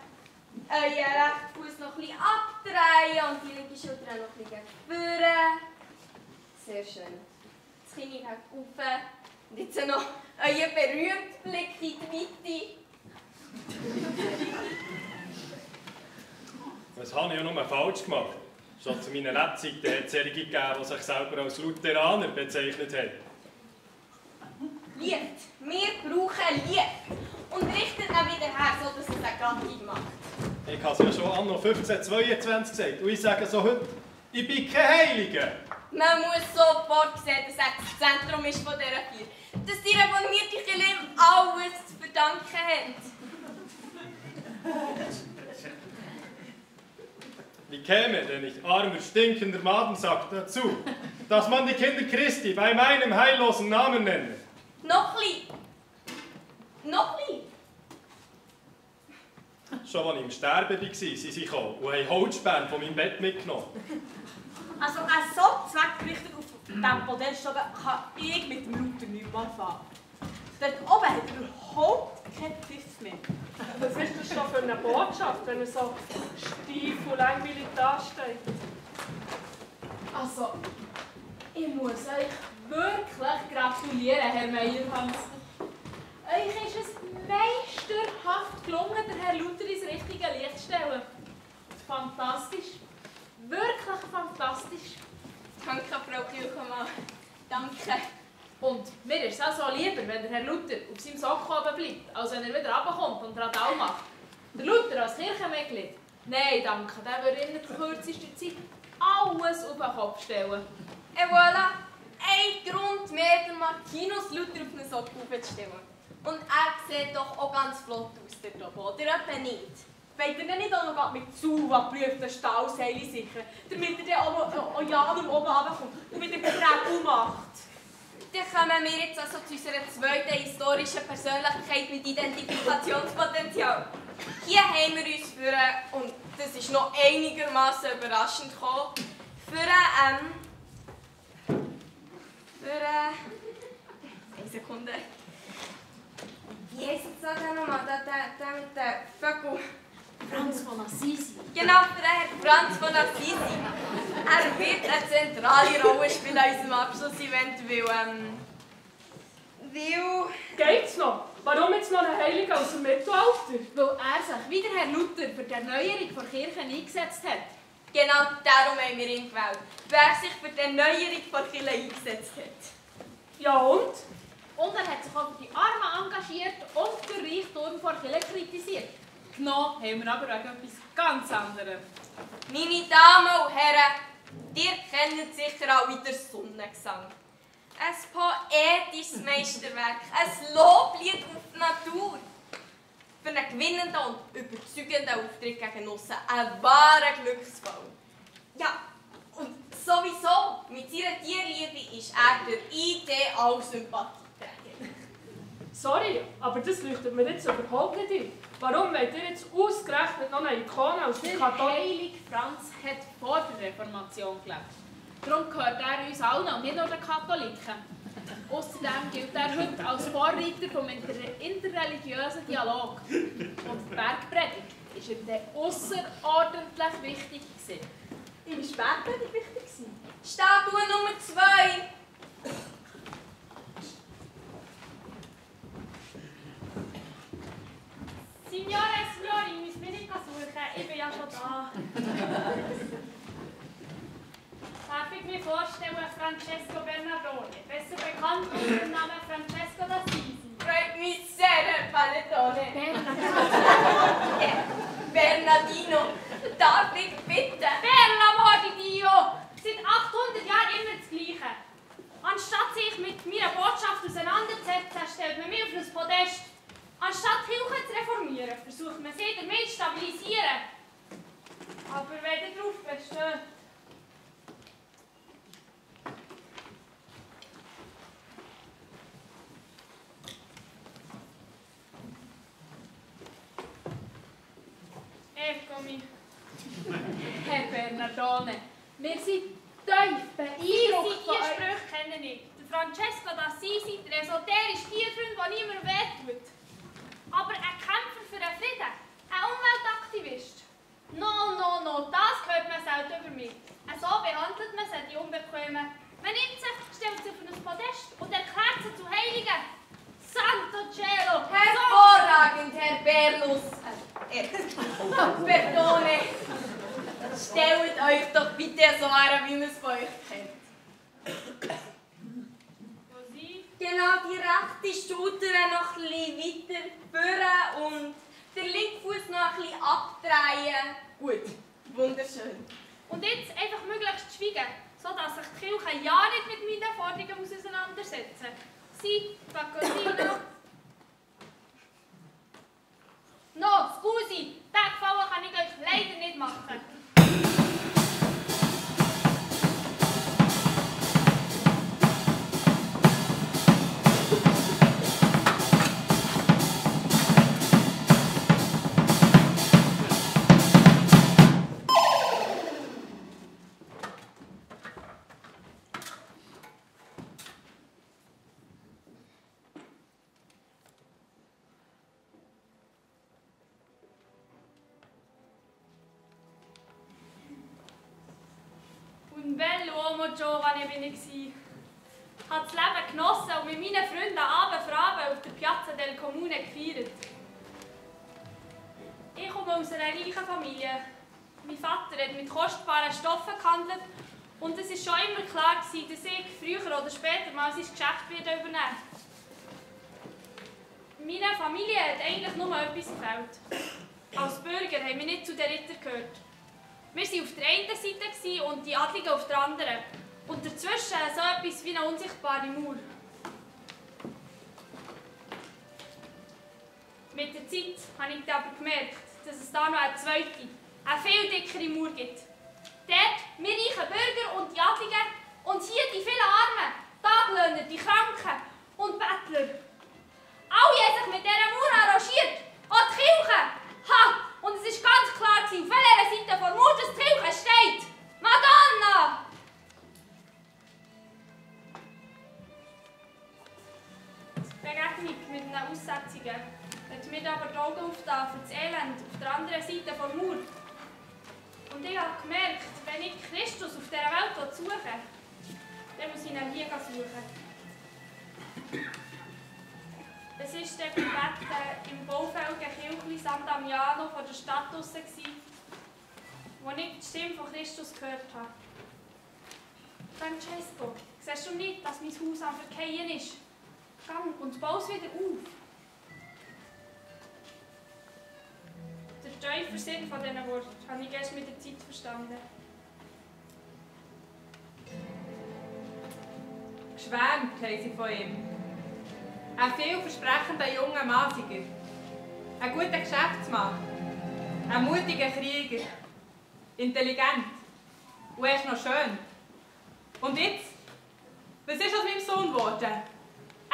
euren rechten Fuß noch bisschen abdrehen und die linke Schulter noch bisschen führen. Sehr schön. Das Kinn geht rauf. Und jetzt noch euer berühmter Blick in die Mitte. Das habe ich ja nur falsch gemacht. Schon zu meinen Lebzeiten hat es solche gegeben, die sich selber als Lutheraner bezeichnet haben. Lied. Wir brauchen Lied. Und richtet ihn wieder her, so dass es eine Gattung macht. Ich habe es ja schon anno 1522 gesagt. Und ich sage so heute, ich bin kein Heiliger. Man muss sofort sehen, dass er das Zentrum ist von dieser Vier. Dass die reformierte Kirche alles zu verdanken hat. Wie käme denn ich, armer, stinkender Madensack, dazu, dass man die Kinder Christi bei meinem heillosen Namen nenne? Noch ein Noch ein Schon als ich im Sterben war, sind sie gekommen und haben Holzspäne von meinem Bett mitgenommen. Also, äh, so zweckgerichtet auf diesem Modell stehen kann ich mit dem Luther nicht mal fahren. Dort oben hat er überhaupt keinen Pfiff mehr. Was ist das schon für eine Botschaft, wenn er so steif und langweilig dasteht? Also, ich muss euch wirklich gratulieren, Herr Meyerhans. Euch ist es meisterhaft gelungen, den Herrn Luther ins richtige Licht zu stellen. Fantastisch. Wirklich fantastisch. Danke, Frau Kühlmann. Danke. Und mir ist es auch so lieber, wenn der Herr Luther auf seinem Sockel oben bleibt, als wenn er wieder runterkommt und Radau macht. Der Luther als Kirchenmitglied? Nein, danke, der würde in der kürzester Zeit alles auf den Kopf stellen. Et voilà, ein Grund mehr, den Martinus Luther auf einen Sockel aufzustellen. Und er sieht doch auch ganz flott aus dort oben, oder etwa nicht? Wollt ihr denn nicht auch noch mit Zuwa geprüften Stahlseile sichern, damit er dann auch noch an Janum oben runterkommt und wieder Getränk ummacht? Dann kommen wir jetzt also zu unserer zweiten historischen Persönlichkeit mit Identifikationspotenzial. Hier haben wir uns für, und das ist noch einigermaßen überraschend gekommen, für, ähm, für, äh, eine Sekunde. Wie heisst jetzt der nochmal, der, der, der mit den Vögeln? Franz von Assisi. Genau, für den Herrn Franz von Assisi. Er wird eine zentrale Rolle spielen an unserem Abschlussevent, weil, ähm, weil... Geht's noch? Warum jetzt noch ein Heiliger aus dem Mittelalter? Weil er sich, wie der Herr Luther, für die Erneuerung der Kirche eingesetzt hat. Genau darum haben wir ihn gewählt. Wer sich für die Erneuerung der Kirche eingesetzt hat. Ja und? Und er hat sich auch für die Armen engagiert und den Reichtum der Kirche kritisiert. Genommen haben wir aber wegen etwas ganz anderem. Meine Damen und Herren, ihr kennt sicher auch wieder Sonnengesang. Ein poetisches Meisterwerk, ein Loblied auf die Natur. Für einen gewinnenden und überzeugenden Auftritt gegen aussen ein wahrer Glücksfall. Ja, und sowieso, mit seiner Tierliebe ist er der ideale Sympathieträger. Sorry, aber das leuchtet mir jetzt überhaupt nicht ein. Warum wollt ihr jetzt ausgerechnet noch eine Ikone aus der Katholik... heilige Franz hat vor der Reformation gelebt. Darum gehört er uns allen und nicht nur den Katholiken. Außerdem gilt er heute als Vorreiter vom inter interreligiösen Dialog. Und die Bergpredigt war ihm dann außerordentlich wichtig. Gewesen. Ihm war Bergpredigt wichtig. gewesen. Statue Nummer 2. Signore e signori, mi spieghi suchen, ich bin ja schon da. Darf ich mir vorstellen, Francesco Bernardone, besser bekannt unter dem Namen Francesco d'Assisi. Freut mich sehr, Herr Panettone. Bernardino, darf ich bitte? Per l'amor di Dio! Seit 800 Jahren immer das Gleiche. Anstatt sich mit meiner Botschaft auseinanderzusetzen, stellt man mich auf ein Podest. Anstatt Kirche zu reformieren, versucht man sie damit zu stabilisieren. Aber wenn ihr darauf besteht, Eccomi. Herr Bernardone, wir sind Teufel. Ihr Easy, ihr euch. Sprüche kennen ich. Der Francesco d'Assisi, der esoterische Tierfreund, der niemand wehtut. Aber ein Kämpfer für den Frieden, ein Umweltaktivist. No, no, no, das hört man selten über mich. So behandelt man sie, die Unbequemen. Man nimmt sie, stellt sie auf ein Podest und erklärt sie zu Heiligen. Santo Cielo! Hervorragend, Herr Berlus. Äh, äh, Perdone. Stellt euch doch bitte so an, wie man es von euch kennt. Genau, die rechte Schulter noch ein bisschen weiter führen und den linken Fuß noch ein bisschen abdrehen. Gut, wunderschön. Und jetzt einfach möglichst schweigen, sodass sich die Kirche ja nicht mit meinen Forderungen auseinandersetzen muss. Sie, Pacosino. No, scusi, den Gefallen kann ich euch leider nicht machen. Bin ich. Habe das Leben genossen und mit meinen Freunden Abend für Abend auf der Piazza del Comune gefeiert. Ich komme aus einer reichen Familie. Mein Vater hat mit kostbaren Stoffen gehandelt und es war schon immer klar, dass ich früher oder später mal sein Geschäft wieder übernehmen Meiner Familie hat eigentlich nur etwas gefällt. Als Bürger haben wir nicht zu den Rittern gehört. Wir waren auf der einen Seite und die Adligen auf der anderen. Und dazwischen so etwas wie eine unsichtbare Mauer. Mit der Zeit habe ich aber gemerkt, dass es da noch eine zweite, eine viel dickere Mauer gibt. Dort wir reichen Bürger und die Adligen und hier die vielen Armen, Taglöhner, die Kranken und Bettler. Alle haben sich mit dieser Mauer arrangiert. Auch die Kirche. Ha! Und es war ganz klar, auf welcher Seite der Mauer das Kirche steht. Madonna! Begegnung mit den Aussetzungen hat mir aber die Augen aufgetan für das Elend auf der anderen Seite der Mauer. Und ich habe gemerkt, wenn ich Christus auf dieser Welt suchen will, dann muss ich ihn hier suchen. Es war der Gebet im baufälligen Kirchli San Damiano von der Stadt draussen, wo ich die Stimme von Christus gehört habe. Francesco, siehst du nicht, dass mein Haus am Verkehren ist? Gang und bau es wieder auf. Der tiefe Sinn von diesen Worten habe ich erst mit der Zeit verstanden. Geschwärmt haben sie von ihm. Ein vielversprechender junger Mann sei er. Ein guter Geschäftsmann. Ein mutiger Krieger. Intelligent. Und er ist noch schön. Und jetzt? Was ist aus meinem Sohn geworden?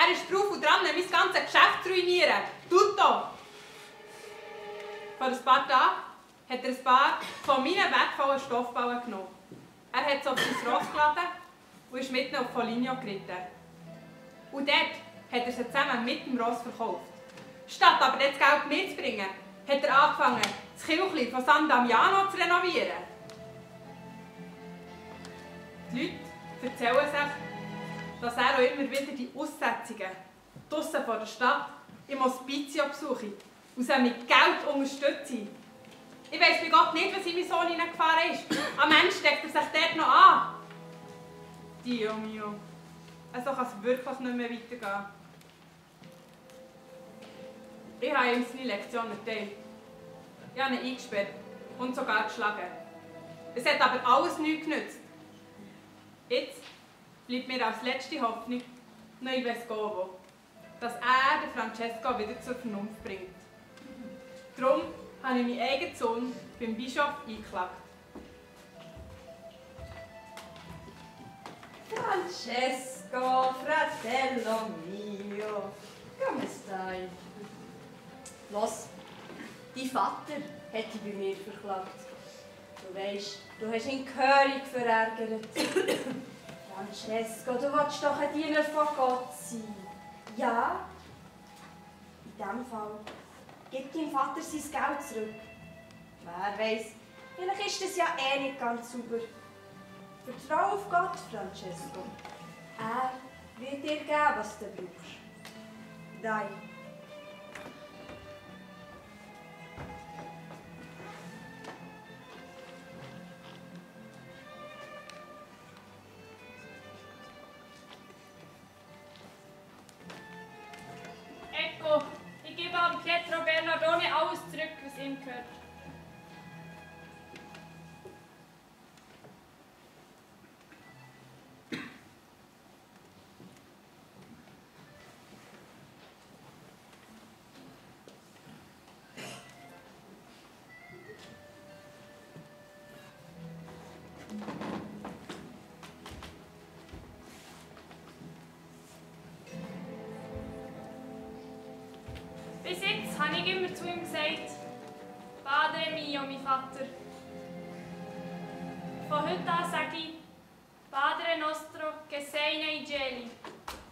Er ist drauf und dran, mein ganzes Geschäft zu ruinieren. Tutto! Vor ein paar Tagen hat er ein paar von meinen wertvollen Stoffbauen genommen. Er hat es auf sein Ross geladen und ist mitten auf Foligno geritten. Und dort hat er sie zusammen mit dem Ross verkauft. Statt aber das Geld mitzubringen, hat er angefangen, das Kirchli von San Damiano zu renovieren. Die Leute erzählen sich, dass er auch immer wieder die Aussetzungen draussen vor der Stadt im Hospizio besuche und sie mit Geld unterstütze. Ich weiss bei Gott nicht, was in meinen Sohn hineingefahren ist. Am Ende steckt er sich dort noch an. Dio mio. Also kann es wirklich nicht mehr weitergehen. Ich habe ihm seine Lektion erteilt. Ich habe ihn eingesperrt und sogar geschlagen. Es hat aber alles nichts genützt. Jetzt bleibt mir als letzte Hoffnung noch il Vescovo, dass er den Francesco wieder zur Vernunft bringt. Darum habe ich meinen eigenen Sohn beim Bischof eingeklagt. Francesco, fratello mio, come stai? Was? Dein Vater hat dich bei mir verklagt. Du weißt, du hast ihn gehörig verärgert. Francesco, du willst doch ein Diener von Gott sein. Ja, in diesem Fall. Gib deinem Vater sein Geld zurück. Wer weiß, vielleicht ist das ja eh nicht ganz sauber. Vertrau auf Gott, Francesco. Er wird dir geben, was du brauchst. Dai. Bis jetzt habe ich immer zu ihm gesagt, Padre mio, mein Vater. Von heute an sage ich, Padre nostro che sei nei cieli,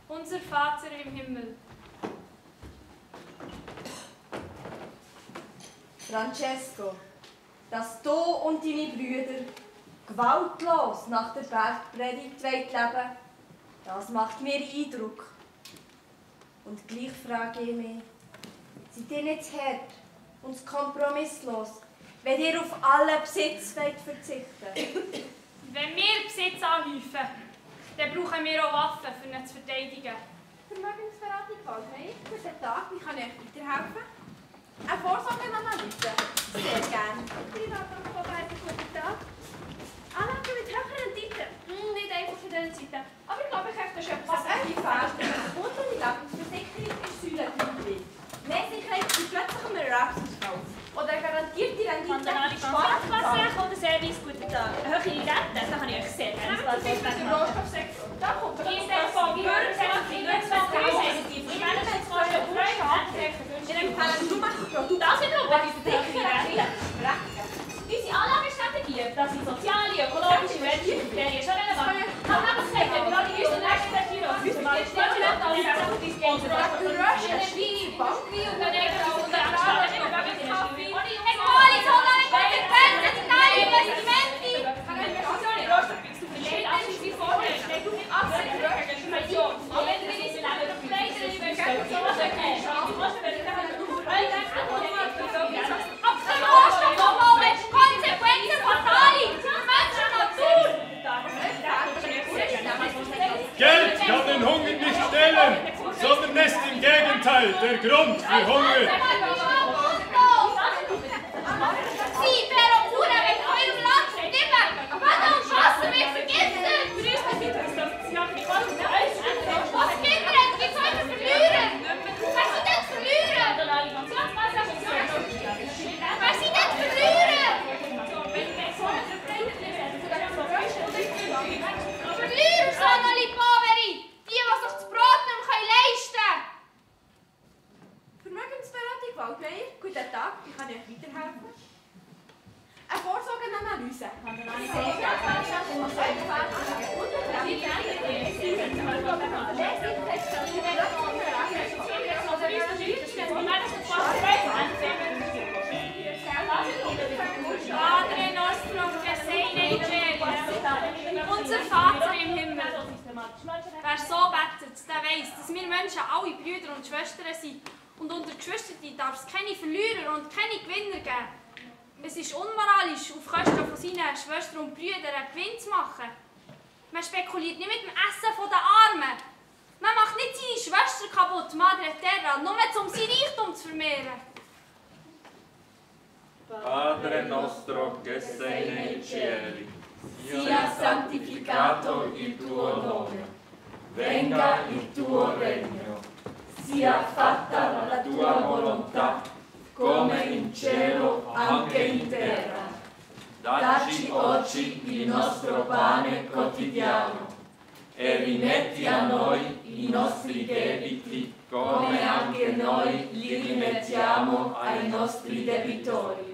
unser Vater im Himmel. Francesco, dass du und deine Brüder gewaltlos nach der Bergpredigt leben das macht mir Eindruck. Und gleich frage ich mich, seid ihr nicht zu hart und zu kompromisslos, wenn ihr auf allen Besitz wollt verzichten Wenn wir Besitz anhäufen, dann brauchen wir auch Waffen, um ihn zu verteidigen. Vermögensberatung Waldmeier. Guten Tag, wie kann ich euch weiterhelfen? Eine Vorsorgeanalyse. Sehr gerne. Privatbank Vorbereitung, guten Tag. Anlage mit höheren Renditen. Hm, nicht einfach für diese Zeiten. Aber ich glaube, ich habe da schon etwas. Was euch ist unter die Lebensversicherung ist Säule 3. Mehr Sicherheit bei plötzlichem Erwerbsausfall. Oder eine garantierte Rendite Kantonale Sparkasse oder Service, guten Tag. Eine höhere Rente, da kann ich euch sehr gerne Das ist für den Rohstoffsektor. Da kommt der Ist der von Bürgertherapie, das ist positiv. Ich meine, das ist zwar schon Das wiederum wäre sicher Unsere Anlagestrategie, das sind soziale, ökologische und wirtschaftliche Kriterien schon relevant. Aber das sagt, wenn wir gerade in unserer nächsten Geld kann den Hunger nicht stillen, sondern ist im Gegenteil der Grund für Hunger. Was geht denn? Wie soll ich verlieren? Was sie denn verlieren? Was sie denn verlieren? Verlieren sono i poveri! Die, die sich das Brot nicht mehr leisten Vermögensberatung Waldmeier. Guten Tag, wie kann ich euch weiterhelfen? Eine Vorsorgeanalyse. Padre nostro che sei nei cieli, unser Vater im Himmel. Wer so betet, der weiss, dass wir Menschen alle Brüder und Schwestern sind. Und unter Geschwistern darf es keine Verlierer und keine Gewinner geben. Es ist unmoralisch, auf Kosten von seinen Schwestern und Brüdern einen Gewinn zu machen. Man spekuliert nicht mit dem Essen der Armen. Man macht nicht seine Schwester kaputt, Madre Terra, nur um sein Reichtum zu vermehren. Padre nostro che sei nei cieli, sia santificato il tuo nome, venga il tuo regno, sia fatta la tua volontà, come in cielo anche in terra. Dacci oggi il nostro pane quotidiano e rimetti a noi i nostri debiti come anche noi li rimettiamo ai nostri debitori.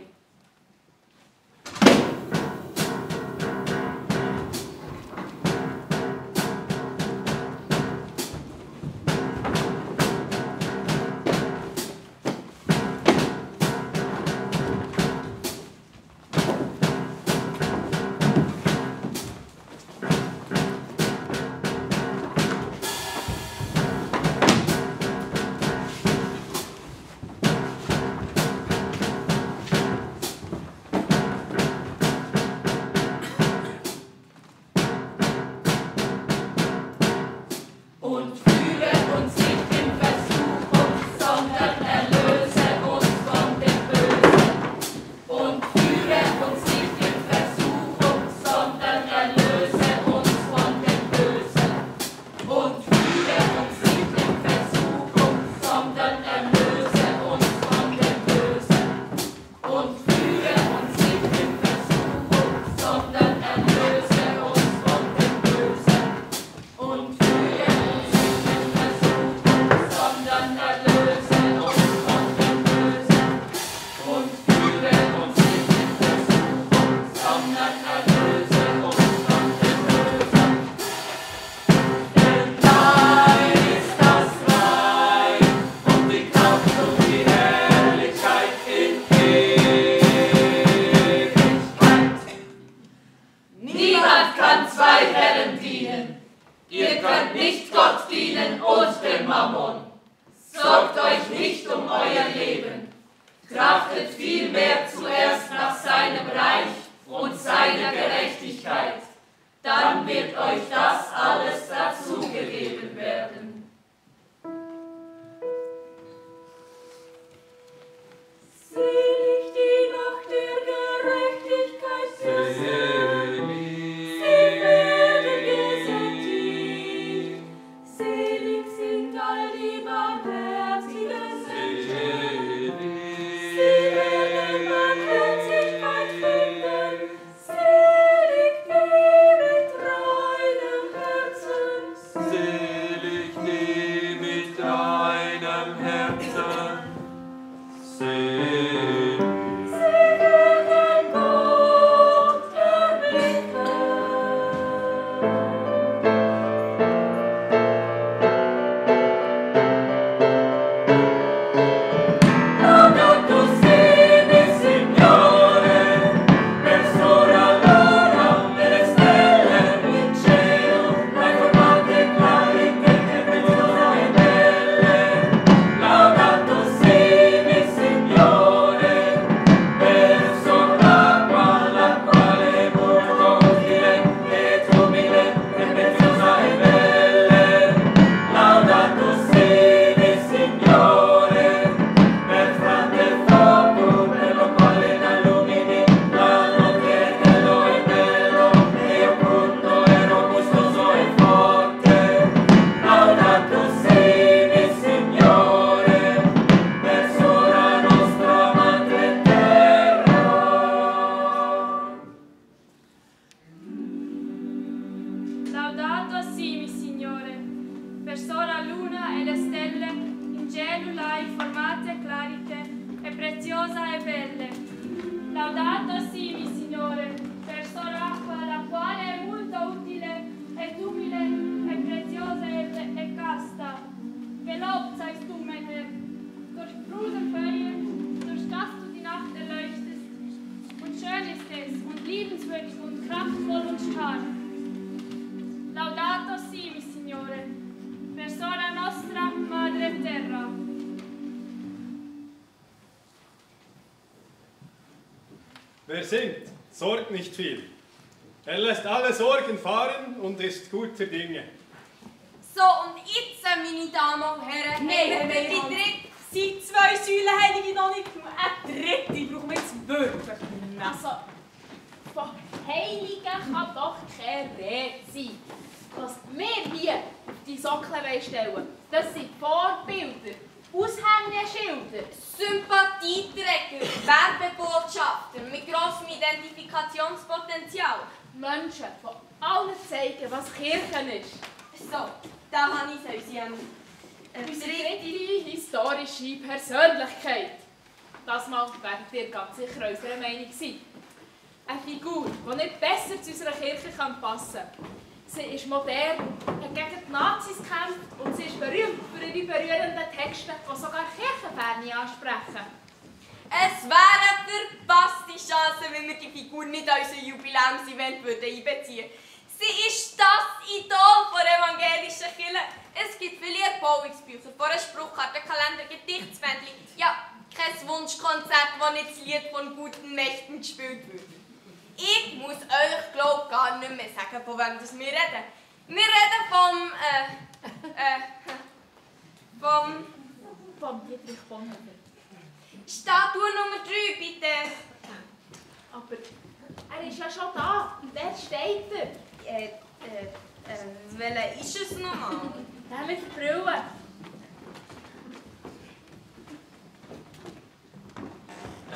isso na mão. Dá-me essa proa.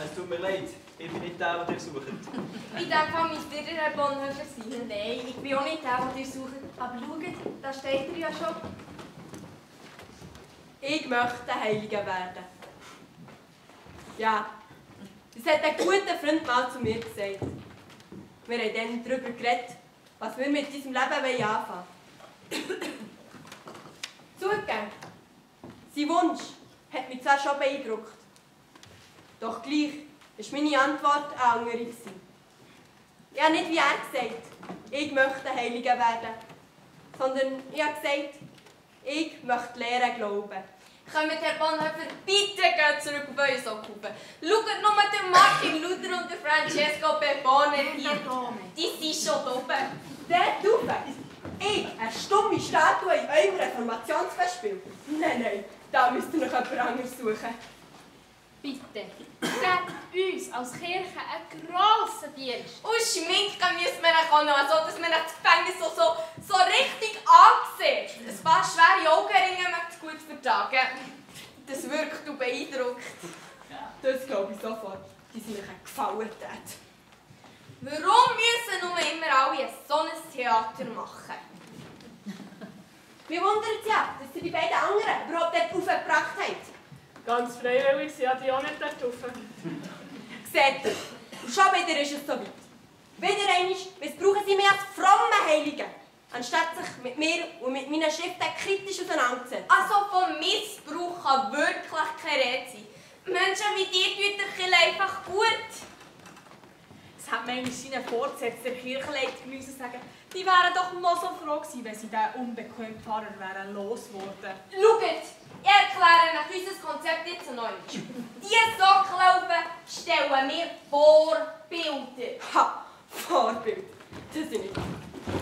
Es tut mir leid, ich bin nicht der, den ihr sucht. In dem Fall müsst ihr Herr Bonhoeffer sein. Nein, ich bin auch nicht der, den ihr sucht. Aber schaut, da steht er ja schon. Ich möchte Heiliger werden. Ja, das hat ein guter Freund mal zu mir gesagt. Wir haben dann darüber geredet, was wir mit diesem Leben anfangen wollen. Zugegeben, sein Wunsch hat mich zwar schon beeindruckt, doch gleich war meine Antwort eine andere. Ich habe nicht wie er gesagt, ich möchte Heiliger werden, sondern ich habe gesagt, ich möchte lernen glauben. Kommt, Herr Bonhoeffer, bitte geht zurück auf euren Sockkuchen. Schaut nur den Martin Luther und den Francesco Bebone hier. Die sind schon oben. Dort oben? Ich, eine stumme Statue in eurem Reformationsfestspiel? Nein, nein, da müsst ihr noch jemand anderes suchen. Bitte, gebt uns als Kirche einen grossen Dienst. Und schminken müssen wir auch noch, also dass man das Gefängnis so, so, so richtig ansieht. Ein paar schwere Augenringe möchte es gut vertragen. Das wirkt und beeindruckt. Das glaube ich sofort. Die sind euch gefallen. Warum müssen nur immer alle so ein Theater machen? Mich wundert es ja, dass ihr die beiden anderen überhaupt dort aufgebracht habt. Ganz freiwillig sind ja die auch nicht dort rauf. Seht ihr, und schon wieder ist es so weit. Wieder einmal missbrauchen sie mich als fromme Heilige, anstatt sich mit mir und mit meinen Schriften kritisch auseinanderzusetzen. Also von Missbrauch kann wirklich keine Rede sein. Menschen wie dir tun der Kirche einfach gut. Das hat manchmal seinen Vorgesetzten der Kirchenleitung müssen sagen. Die wären doch noch so froh gewesen, wenn sie diesen unbequemen Pfarrer wären losgeworden. Schaut, ich erkläre euch unser Konzept jetzt neu. Diese Sockelaufen stellen wir Vorbilder. Ha, Vorbild. Das sind.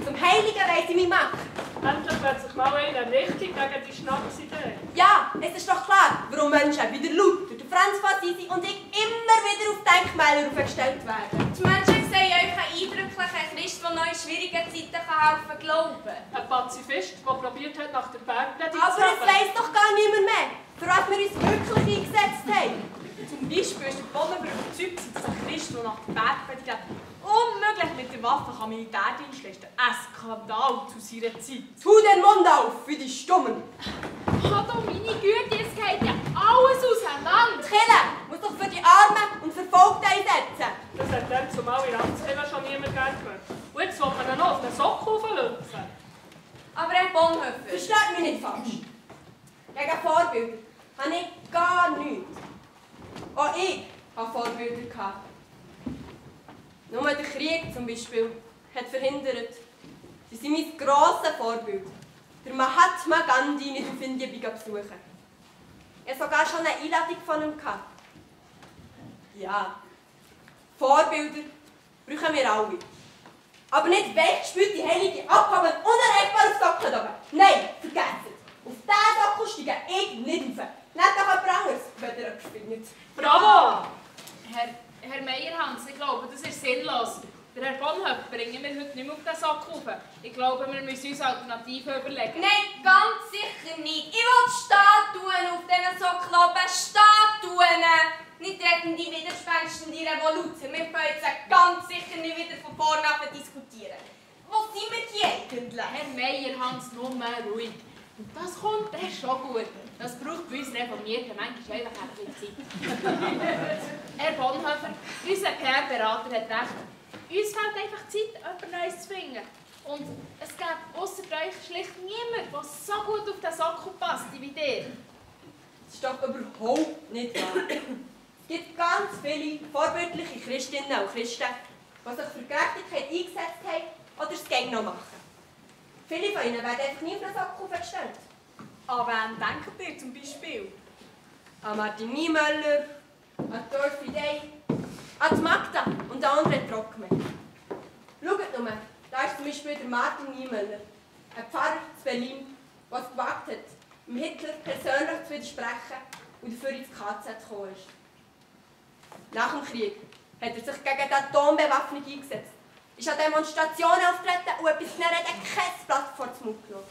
Zum Heiligen weiss ich mich machen. Endlich wird sich mal einer richtig gegen die Schnapsidee. Ja, es ist doch klar, warum Menschen wie der Luther, der Franz von Assisi und ich immer wieder auf Denkmäler aufgestellt werden. Die Menschen sehen euch einen eindrücklichen Christ, der noch in schwierigen Zeiten kann helfen glauben. Ein Pazifist, der probiert hat, nach der Bergpredigt Aber es weiss doch gar niemand mehr, für was wir uns wirklich eingesetzt haben. Zum Beispiel ist der Bonhoeffer überzeugt, dass ein Christ, der nach der Bergpredigt unmöglich mit der Waffe kann Militärdienst leisten Ein Skandal zu seiner Zeit. Tu den Mund auf für die Stummen. Oh, du meine Güte, es geht ja alles auseinander. Die Kirche muss doch für die Armen und Verfolgten einsetzen. Das hat dann zumal in Amtskirche schon niemand gehört. Und jetzt will man ihn noch auf den Sockel lüpfen. Aber Herr Bonhoeffer... Versteht mich nicht falsch. Gegen Vorbilder habe ich gar nichts. Auch ich hatte Vorbilder. Gehabt. Nur der Krieg zum Beispiel hat verhindert. Sie sind mein grosses Vorbild. Der Mahatma Gandhi nicht auf Indien besuchen. Ich hatte sogar schon eine Einladung von ihm. Gehabt. Ja, Vorbilder brauchen wir alle. Aber nicht weggespülte heilige Abhaben unerreichbar auf Socken. Nein, vergesst es. Auf diesen Sockel steige ich nicht rauf. Nehmt doch jemand anderes, wenn ihr etwas findet. Bravo! Herr, Herr Meyerhans, ich glaube, das ist sinnlos. Der Herr Bonhoeffer bringen wir Sack rauf. Ich glaube, wir müssen uns Alternativen überlegen. Nein, ganz sicher nicht. Ich will Statuen auf diesen Sockeln. Statuen! Nicht rettende Widerspenstige Revolution. Wir können jetzt ganz sicher nicht wieder von vorne an diskutieren. Wo sind wir die eigentlich? Herr Meyerhans, nur mehr ruhig. Und das kommt dann schon gut. Das braucht bei uns Reformierten manchmal einfach ein bisschen Zeit. Herr Bonhoeffer, unser PR-Berater hat recht. Uns fehlt einfach Zeit, etwas Neues zu finden. Und es gibt außer euch schlicht niemand, der so gut auf den Sockel passt wie ihr. Das ist doch überhaupt nicht wahr. Es gibt ganz viele vorbildliche Christinnen und Christen, die sich für Gerechtigkeit eingesetzt haben oder es gegen noch machen. Viele von ihnen werden einfach nie auf den Sack aufgestellt. An wen denkt ihr zum Beispiel? An Martin Niemöller, an Dorfi Day, an die Magda und an andere Trockmann. Schaut nur, da ist zum Beispiel der Martin Niemöller, ein Pfarrer zu Berlin, der es gewagt hat, dem Hitler persönlich zu widersprechen und dafür ins KZ gekommen ist. Nach dem Krieg hat er sich gegen die Atombewaffnung eingesetzt, ist an Demonstrationen aufgetreten und etwas mehr hat er vor den Mund genommen.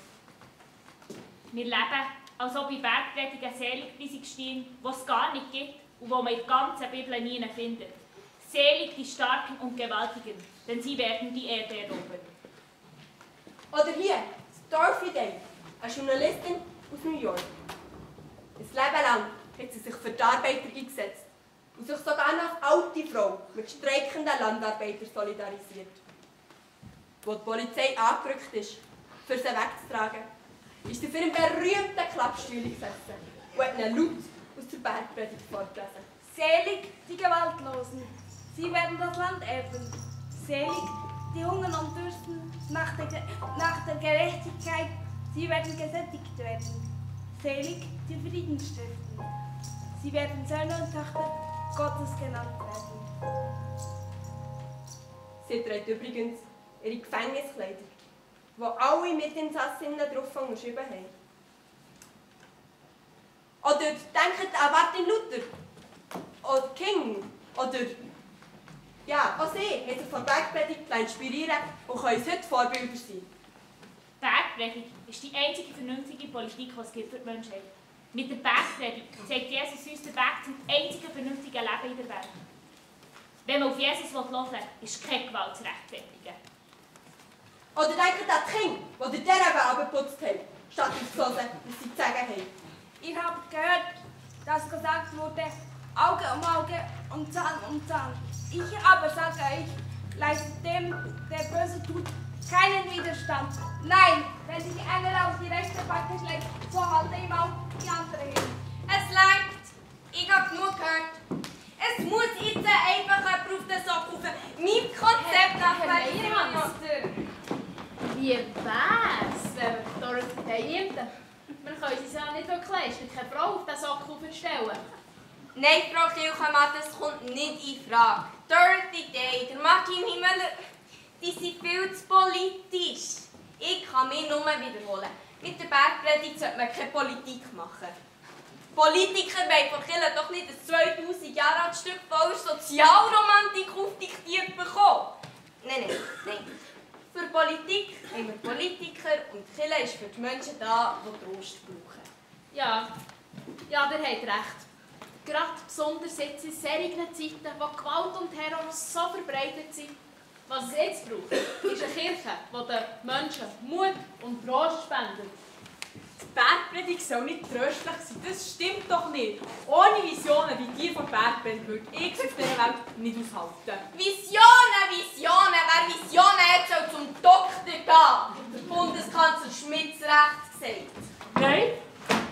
Wir leben, als ob in Bergpredigten Seligpreisung stehen, die es gar nicht gibt und wo man in der ganzen Bibel nie findet. Selig die Starken und Gewaltigen, denn sie werden die Erde erobern. Oder hier, Dorothy Day, eine Journalistin aus New York. Ein Leben lang hat sie sich für die Arbeiter eingesetzt und sich sogar noch als alte Frau mit streikenden Landarbeitern solidarisiert. Als die Polizei angerückt ist, für sie wegzutragen, ist sie für einen berühmten Klappstuhl gesessen und hat ihnen laut aus der Bergpredigt vorgelesen. Selig die Gewaltlosen, sie werden das Land erben. Selig die hungern und dürsten nach der, nach der Gerechtigkeit, sie werden gesättigt werden. Selig die Frieden stiften. Sie werden Söhne und Töchter Gottes genannt werden. Sie trägt übrigens ihre Gefängniskleider, wo alle Mitinsassinnen drauf unterschrieben haben. Oder denkt an Martin Luther oder King oder ja, auch sie haben sich von der Bergpredigt inspirieren und können uns heute Vorbilder sein. Bergpredigt ist die einzige vernünftige Politik, die es gibt für die Menschheit. Mit der Bergpredigt zeigt Jesus uns den Weg zum einzigen vernünftigen Leben in der Welt. Wenn man auf Jesus hören will, ist keine Gewalt zu rechtfertigen. Oder denkt an die Kinder, die diese Welt abgeputzt haben, statt aufzuhören, was sie zu sagen haben. Ihr habt gehört, dass gesagt wurde, Auge um Auge und Zahn um Zahn. Ich aber sage euch, leistet dem, der Böse tut, keinen Widerstand. Nein, wenn sich einer auf die rechte Backe schlägt, so halte ihm auch die andere hin. Es langt. Ich habe genug gehört. Es muss jetzt einfach jemand auf den Sack rufen. Mein Konzept nach Herr Meierhamster, wie wär's, wenn wir Dorothy verjährten? Wir können uns ja nicht wirklich leisten, keine Frau auf den Sack aufzustellen. Kilkamann, das kommt nicht in Frage. Dorothy Day, der Martin Himmler, die sind viel zu politisch. Ich kann mich nur wiederholen. Mit der Bergpredigt sollte man keine Politik machen. Politiker wollen von Kirche doch nicht ein 2000 Jahre altes Stück voll Sozialromantik aufdiktiert bekommen. Nein, nein, nein. Für Politik haben wir Politiker und die Kirche ist für die Menschen da, die Trost brauchen. Ja, ja, der hat recht. Gerade besonders jetzt in solchen Zeiten, wo Gewalt und Terror so verbreitet sind. Was es jetzt braucht, ist eine Kirche, die den Menschen Mut und Trost spendet. Die Bergpredigt soll nicht tröstlich sein, das stimmt doch nicht. Ohne Visionen wie die von Bergpredigt würde ich auf dieser Welt nicht aushalten. Visionen, Visionen! Wer Visionen hat, soll zum Doktor gehen. Der Bundeskanzler Schmitz recht gesagt. Nein,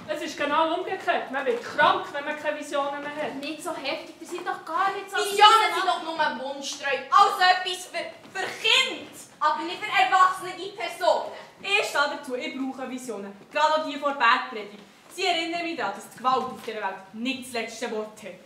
es ist genau umgekehrt. Man wird krank, wenn man keine Visionen mehr hat. Nicht so heftig, das sind doch gar nicht so... Visionen sind doch nur Wunschträume. Also etwas für, für Kinder, aber nicht für erwachsene Personen. Ich stehe dazu, ich brauche Visionen. Gerade auch die vor Bergpredigt. Sie erinnern mich daran, dass die Gewalt auf dieser Welt nicht das letzte Wort hat.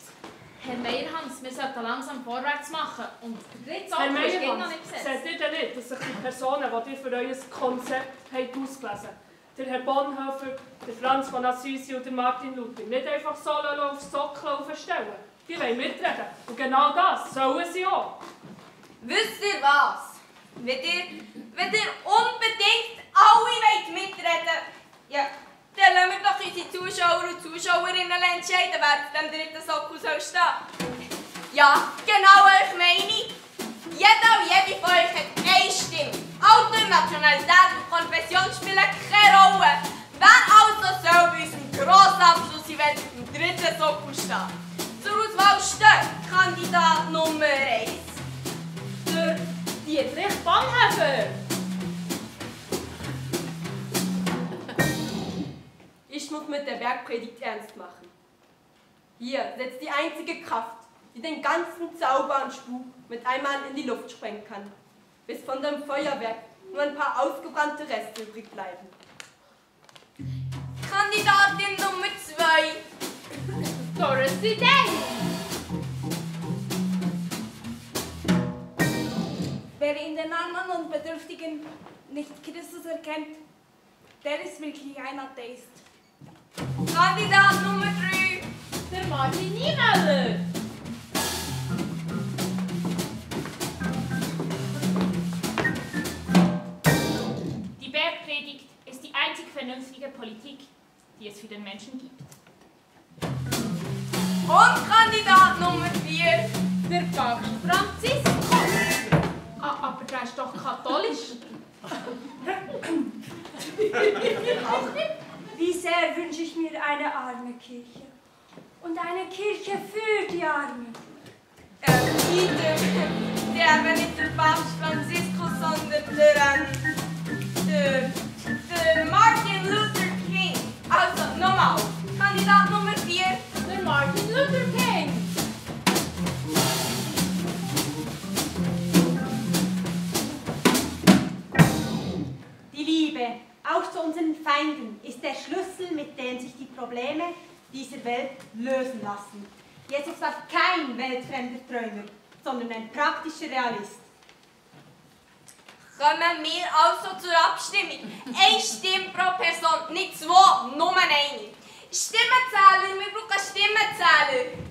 Herr Meierhans, wir sollten langsam vorwärts machen. Und der dritte Herr besetzt. seht ihr denn nicht, dass sich die Personen, die ihr für euer Konzept habt ausgelesen habt, der Herr Bonhoeffer, der Franz von Assisi und der Martin Luther, nicht einfach so aufs Sockel aufstellen? Die wollen mitreden. Und genau das sollen sie auch. Wisst ihr was? Wenn ihr, wenn ihr unbedingt alle wollt mitreden ja, dann lassen wir doch unsere Zuschauer und Zuschauerinnen entscheiden, wer auf dem dritten Sockel soll stehen. Ja, genau euch meine Jeder und jede von euch hat eine Stimme. Alter, Nationalität und Konfession spielen keine Rolle. Wer also soll bei unserem Grossabschluss-Event auf dem dritten Sockel stehen? Zur Auswahl steht Kandidat Nummer 1. Der Dietrich Bonhoeffer. Ich muss mit der Bergpredigt ernst machen. Hier setzt die einzige Kraft, die den ganzen Zauber und Spuk mit einmal in die Luft sprengen kann, bis von dem Feuerwerk nur ein paar ausgebrannte Reste übrig bleiben. Kandidatin Nummer 2. Dorothy Day. Wer in den Armen und Bedürftigen nicht Christus erkennt, der ist wirklich ein Atheist. Kandidat Nummer 3. Der Martin Niemöller. Die Bergpredigt ist die einzig vernünftige Politik, die es für den Menschen gibt. Und Kandidat Nummer 4. Der Papst Franziskus. Ah, aber der ist doch katholisch. Wie sehr wünsche ich mir eine arme Kirche. Und eine Kirche für die Armen. Äh, bitte, der aber nicht der Papst Franziskus, sondern der, ähm, the, für Martin Luther King. Also nochmal, Kandidat Nummer 4 the Martin Luther King. Die Liebe, auch zu unseren Feinden, ist der Schlüssel, mit dem sich die Probleme dieser Welt lösen lassen. Jesus war kein weltfremder Träumer, sondern ein praktischer Realist. Kommen wir also zur Abstimmung. Eine Stimme pro Person, nicht zwei, nur eine. Stimmenzähler, wir brauchen Stimmenzähler.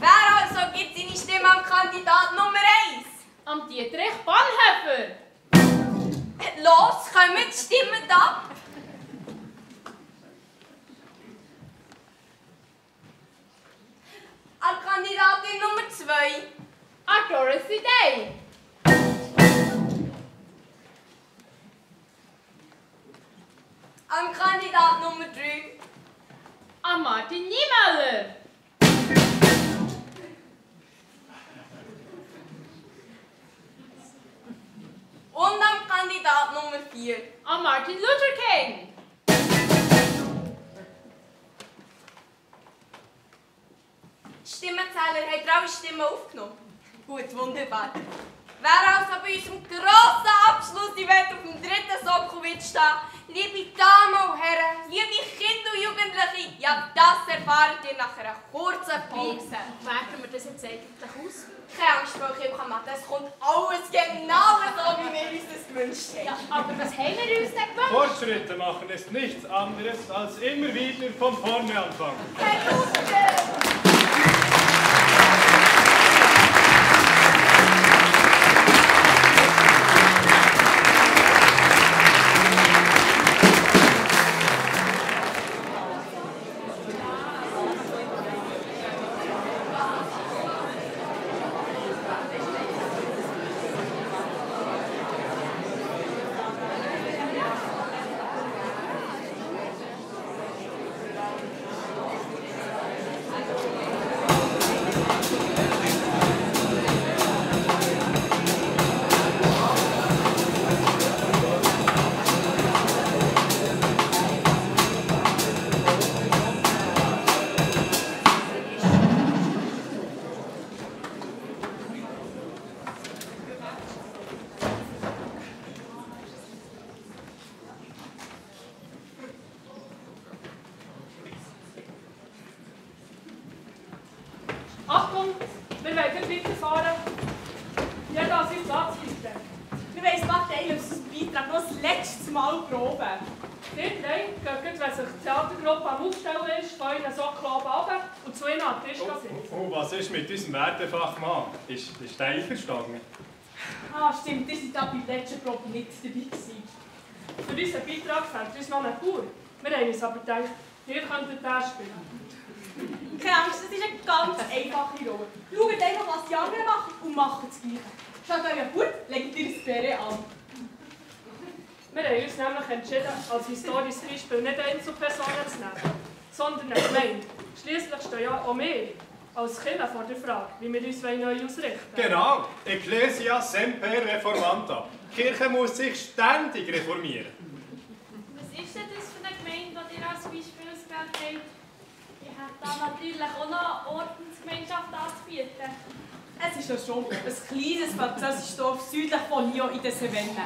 Wer also gibt seine Stimme am Kandidat Nummer 1? Am Dietrich Bonhoeffer. Los, kommt, stimmt ab. An Kandidatin Nummer 2. An Dorothy Day. An Kandidat Nummer 3. An Martin Niemöller. Und am Kandidat Nummer 4. An Martin Luther King. Stimmenzähler hat alle Stimmen aufgenommen. Gut, wunderbar. Wer also bei unserem grossen Abschlussevent auf dem dritten wird stehen, liebe Damen und Herren, liebe Kinder und Jugendliche, ja, das erfahrt ihr nach einer kurzen Pause. Werten wir das jetzt eigentlich aus? Keine Angst, Frau Kilkamata, es kommt alles genau so, wie wir uns das gewünscht haben. Ja, aber was haben wir uns denn gewünscht? Fortschritte machen ist nichts anderes, als immer wieder von vorne anfangen. Herr Aber gedacht, ihr könntet den spielen. Keine Angst, das ist eine ganz einfache Rolle. Schaut einfach, was die anderen machen und macht das Gleiche. Schaut euch gut, legt ihr das Bären an. Wir haben uns nämlich entschieden, als historisches Beispiel nicht Einzelpersonen zu nehmen, sondern eine Gemeinde. Schliesslich stehen ja auch wir als Kinder vor der Frage, wie wir uns neu ausrichten Genau, Ecclesia semper reformanta. Die Kirche muss sich ständig reformieren. Was ist denn das für eine Gemeinde, die ihr als Beispiel ausgewählt habt? Ich hätte da natürlich auch noch Ordensgemeinschaft anzubieten. Es ist ja schon ein kleines französisches Dorf südlich von Lyon in den Cevennen.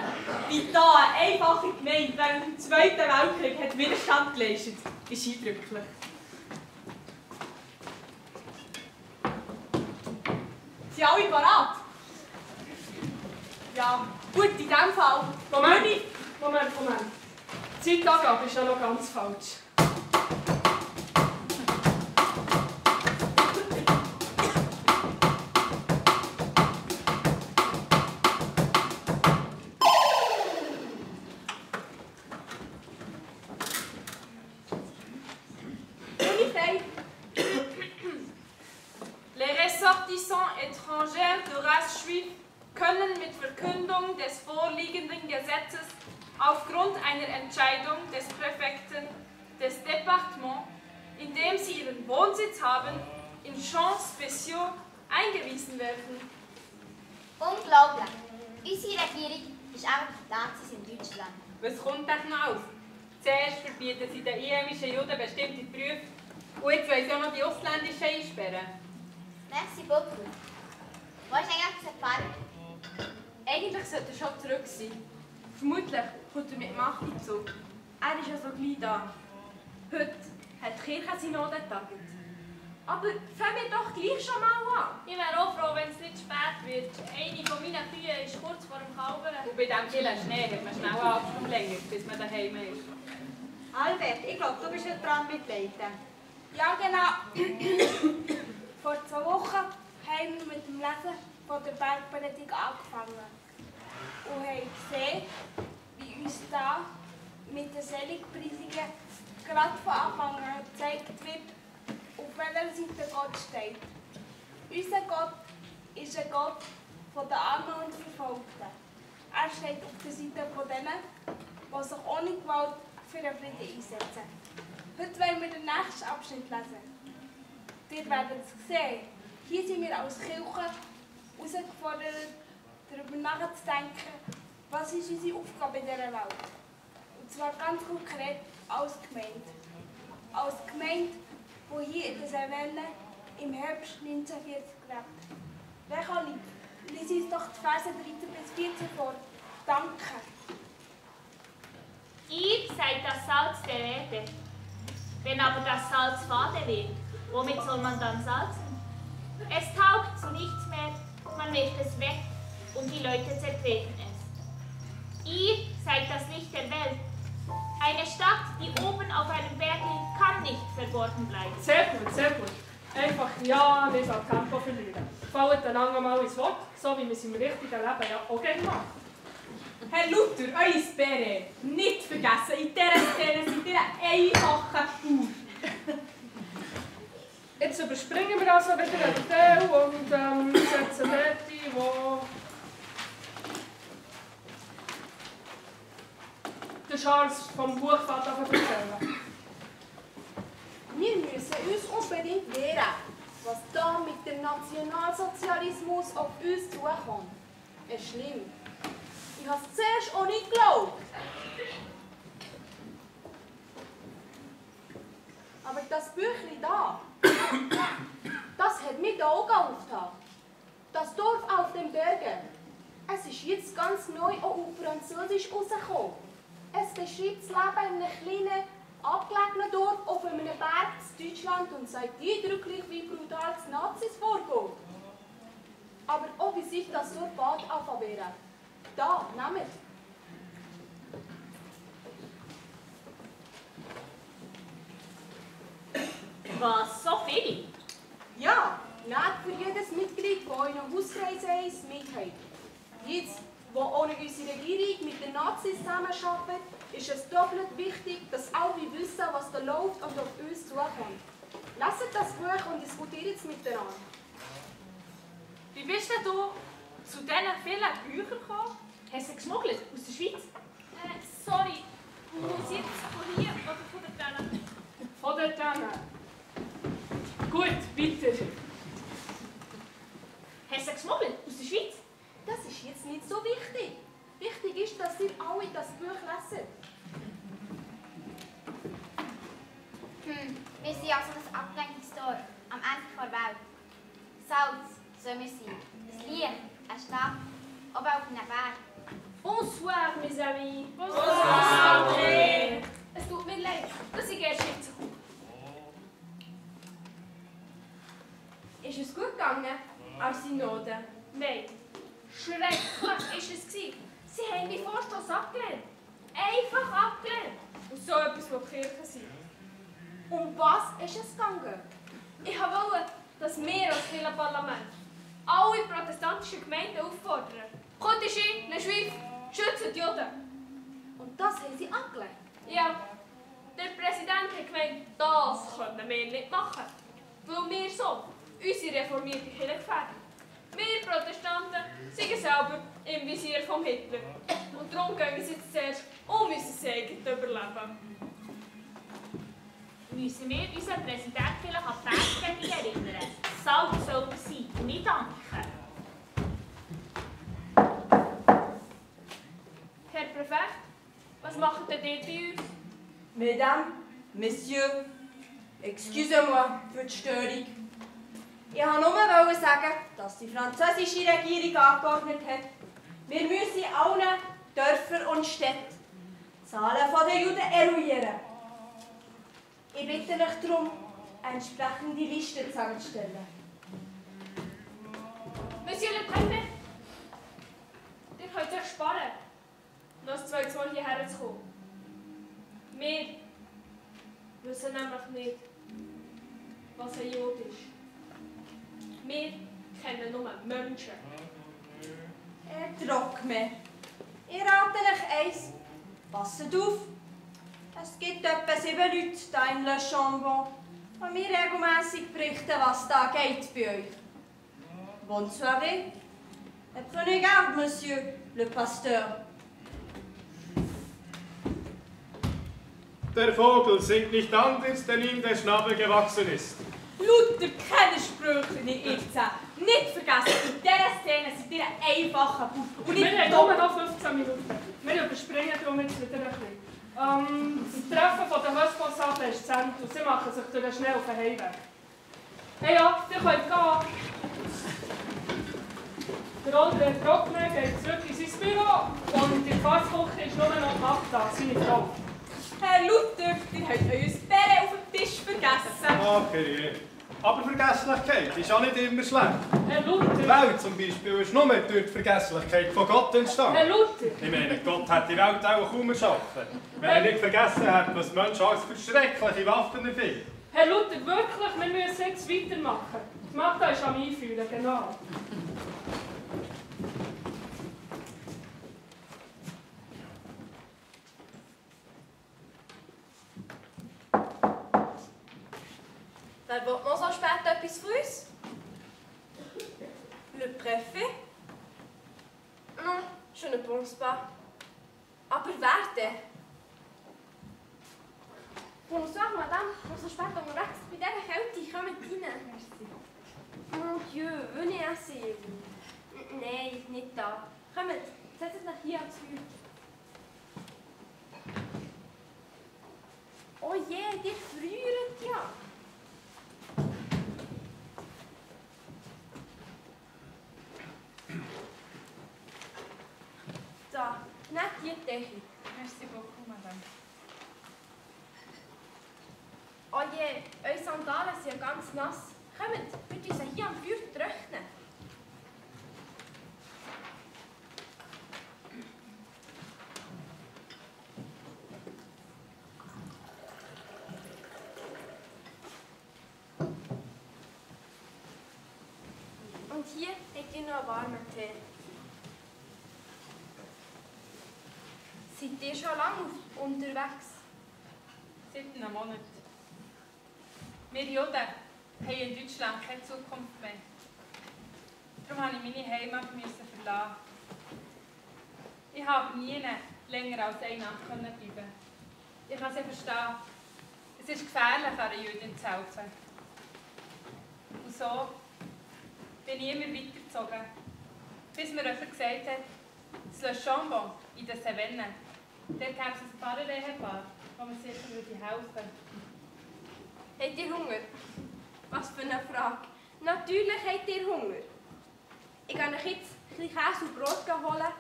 Wie da eine einfache Gemeinde während dem Zweiten Weltkrieg hat Widerstand geleistet, ist eindrücklich. Sind alle parat? Ja, gut, in diesem Fall. Moment, Moment, Moment. Die Zeitangabe ist ja noch ganz falsch. Noch die ausländischen einsperren. Merci beaucoup. Wo ist eigentlich der Pfarrer? Eigentlich sollte er schon zurück sein. Vermutlich kommt er mit Macht in Zug. Er ist ja so gleich da. Heute hat die Kirche Synode getagt. Aber fangen wir doch gleich schon mal an. Ich wäre auch froh, wenn es nicht spät wird. Eine von meinen Kühen ist kurz vor dem Kalbern. Und bei diesem vielen Schnee hat man schnell eine halbe Stunde länger, bis man daheim ist. Albert, ich glaube, du bist nicht dran mit Leiten. Ja, genau. Vor zwei Wochen haben wir mit dem Lesen von der Bergpredigt angefangen. Und haben gesehen, wie uns da mit den Seligpreisungen gerade von Anfang an gezeigt wird, auf welcher Seite Gott steht. Unser Gott ist ein Gott von den Armen und Verfolgten. Er steht auf der Seite von denen, die sich ohne Gewalt für den Frieden einsetzen. Heute wollen wir den nächsten Abschnitt lesen. Ihr werdet es sehen. Hier sind wir als Kirche herausgefordert, darüber nachzudenken, was ist unsere Aufgabe in dieser Welt. Und zwar ganz konkret als Gemeinde. Als Gemeinde, die hier in der Savelle im Herbst 1940 lebt. Wer kann ich? Lies uns doch die Verse 13 bis 14 vor. Danke. Ihr seid das Salz der Erde. Wenn aber das Salz fade wird, womit soll man dann salzen? Es taugt nichts mehr, man wirft es weg und die Leute zertreten es. Ihr seid das Licht der Welt. Eine Stadt, die oben auf einem Berg liegt, kann nicht verborgen bleiben. Sehr gut, sehr gut. Einfach ja nicht an Tempo verlieren. Fallt einander mal ins Wort, so wie wir es im richtigen Leben ja auch gerne machen. Herr Luther, euer Bäre, nicht vergessen, in dieser Szene seid ihr ein einfacher Bauer. Jetzt überspringen wir also wieder einen Teil und ähm, setzen dort ein, wo der Charles vom Buch fährt an zu erzählen. Wir müssen uns unbedingt wehren, was da mit dem Nationalsozialismus auf uns zukommt. Es ist schlimm. Ich habe es zuerst auch nicht geglaubt. Aber das Büchlein da, das hat mir die Augen aufgetan. Das Dorf auf den Bergen, es ist jetzt ganz neu auch auf Französisch rausgekommen. Es beschreibt das Leben in einem kleinen, abgelegenen Dorf auf einem Berg in Deutschland und zeigt eindrücklich, wie brutal die Nazis vorgehen. Aber auch wie sich das Dorf bald anfangen Da, nehmt. Was, so viel? Ja, nehmt für jedes Mitglied von eurem Hauskreis eins mit. Jetzt, wo ohne unsere Regierung mit den Nazis zusammenarbeiten, ist es doppelt wichtig, dass alle wissen, was da läuft und auf uns zukommt. Lasst das Buch und diskutiert es miteinander. Wie bist denn du zu diesen vielen Büchern gekommen? Hast du geschmuggelt? Aus der Schweiz? Äh, sorry, muss jetzt von hier oder von der Tenne? Von der Tenne. Gut, weiter. Hast du geschmuggelt? Aus der Schweiz? Das ist jetzt nicht so wichtig. Wichtig ist, dass ihr alle das Buch lesen. Hm, wir sind also ein Ablenkungstor am Ende der Welt. Salz sollen wir sein. Ein Licht, auf einem Berg. Bonsoir, mes amis. Bonsoir, André. Es tut mir leid, dass ich erst jetzt. Ist es gut gegangen als Synode? Nein, schrecklich ist es. Gewesen. Sie haben meinen Vorstoß abgelehnt. Einfach abgelehnt. Und so etwas, wo die Kirche sind. Um was ist es gegangen? Ich wollte, dass wir als Parlament alle protestantischen Gemeinden auffordern. Kommt in den Schweif, schützt die Juden. Und das haben sie abgelehnt? Ja. Der Präsident hat gemeint, das können wir nicht machen. Weil wir so unsere reformierte Kirche gefährden. Wir Protestanten sind selber im Visier vom Hitler. Und darum gehen sie jetzt zuerst um unser eigenes Überleben. Müssen wir unseren Präsidenten vielleicht an die Bergpredigt erinnern? Salz soll sein und nicht danken. Herr Präfekt, was macht denn ihr bei uns? Mesdames, Messieurs, excusez-moi für die Störung. Ich wollte nur sagen, dass die französische Regierung angeordnet hat, Wir müssen allen Dörfern und Städten Zahlen der Juden eruieren. Ich bitte euch darum, entsprechende Liste zusammenzustellen. Monsieur le Préfet, ihr könnt euch sparen, noch das 2-2 hierher zu kommen. Wir wissen nämlich nicht, was ein Jod ist. Wir kennen nur Menschen. Herr Trockme, ich rate euch eins. Passet auf. Es gibt etwa sieben Leute hier in Le Chambon, die mir regelmässig berichten, was da geht bei euch. Bonne soirée. Et prenez garde, monsieur le pasteur. Der Vogel singt nicht anders, denn ihm der Schnabel gewachsen ist. Lauter keine Sprüche nicht Nicht vergessen, in dieser Szene seid ihr ein einfacher. Und Wir haben nur noch 15 Minuten. Wir überspringen darum jetzt wieder ein bisschen. Ähm, das Treffen von den Responsables ist Ende und sie machen sich durch schnell auf den Heimweg. Hey ja, ihr könnt gehen. Der André Trockner geht zurück in sein Büro und die Fassküche ist nur noch Magda, seine Frau. Herr Luther, ihr habt euer Bären auf dem Tisch vergessen. Ach, je. Aber Vergesslichkeit ist auch nicht immer schlecht. Herr Luther! Die Welt zum Beispiel ist nur durch die Vergesslichkeit von Gott entstanden. Herr Luther! Ich meine, Gott hat die Welt auch kaum erschaffen. Wenn er nicht vergessen hat, was Menschen alles für schreckliche Waffen erfinden. Herr Luther, wirklich, wir müssen jetzt weitermachen. Die Magda ist am Einfühlen, genau. Wer will noch so spät etwas von uns? Le Préfet? Non, je ne pense pas. Aber wer denn? Bonsoir, Madame. On so spät unterwegs. Bei dieser Kälte kommt rein. Mon Dieu, venez asseyez-vous. Nein, nicht da. Kommt, setzt euch hier ans Feuer. Oh je, die frieren ja. Da, nicht die Decke. Merci beaucoup, Madame. Oh je, eure Sandalen sind ja ganz nass. Kommt, wir tun sie hier am Feuer trocknen. Und hier warmen Tee. Seid ihr schon lange unterwegs? Seit einem Monat. Wir Juden haben in Deutschland keine Zukunft mehr. Darum musste ich meine Heimat verlassen. Ich habe nie länger als eine Nacht bleiben. Ich kann sie verstehen. Es ist gefährlich, einer Jüdin zu helfen. Und so bin ich immer weitergezogen, bis mir jemand gesagt hat, das Le Chambon in den Cevennen, dort gäbe es ein Pfarrer-Ehepaar, wo man sicher würde helfen würde. Habt ihr Hunger? Was für eine Frage. Natürlich habt ihr Hunger. Ich gehe euch jetzt ein bisschen Käse und Brot holen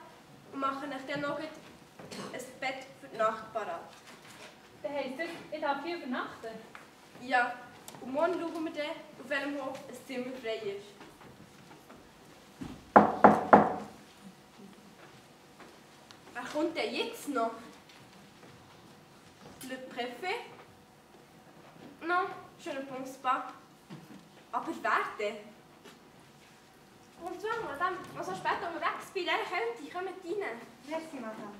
und mache euch dann noch ein Bett für die Nacht parat. Das heisst, ich darf hier übernachten? Ja, und morgen schauen wir dann, auf welchem Hof ein Zimmer frei ist. Kommt denn jetzt noch? Le Préfet? Non, je ne pense pas. Aber denn? Bonsoir, Madame. Was so spät unterwegs bei dieser Kälte? Kommt rein. Merci, Madame.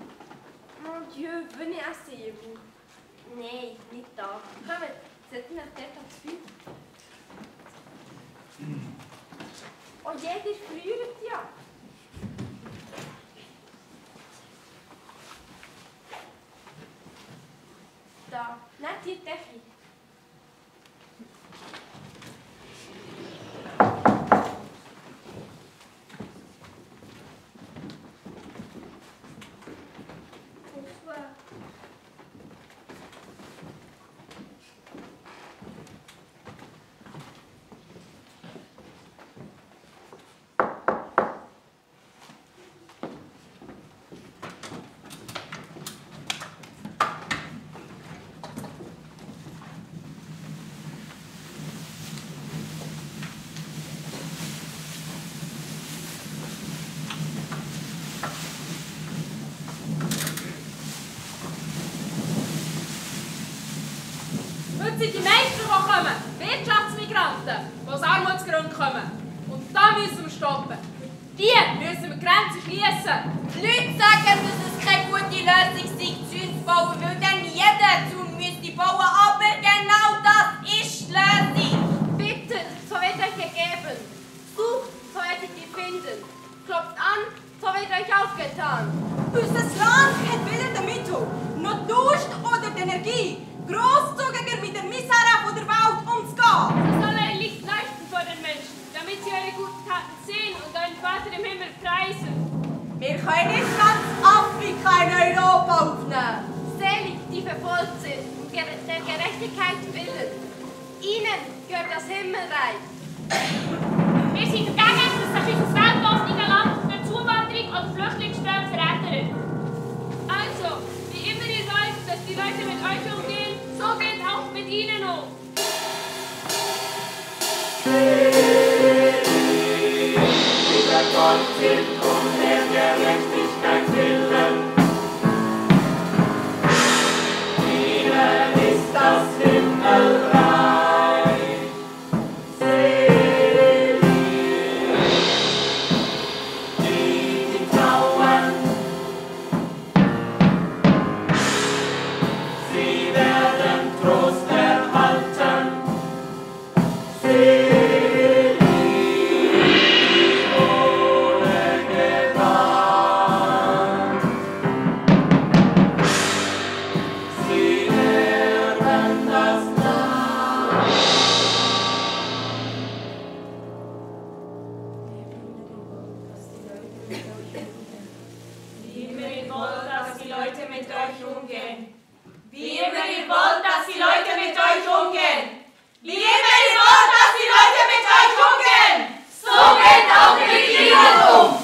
Mon Dieu, venez asseyez-vous. Nein, nicht da. Kommt, setzt euch dort ans Feuer. Oh je, ihr friert ja. Da, nicht die Decke. mit euch umgehen. Wie immer ihr wollt, dass die Leute mit euch umgehen. Wie immer ihr wollt, dass die Leute mit euch umgehen. So geht auch die Regierung um.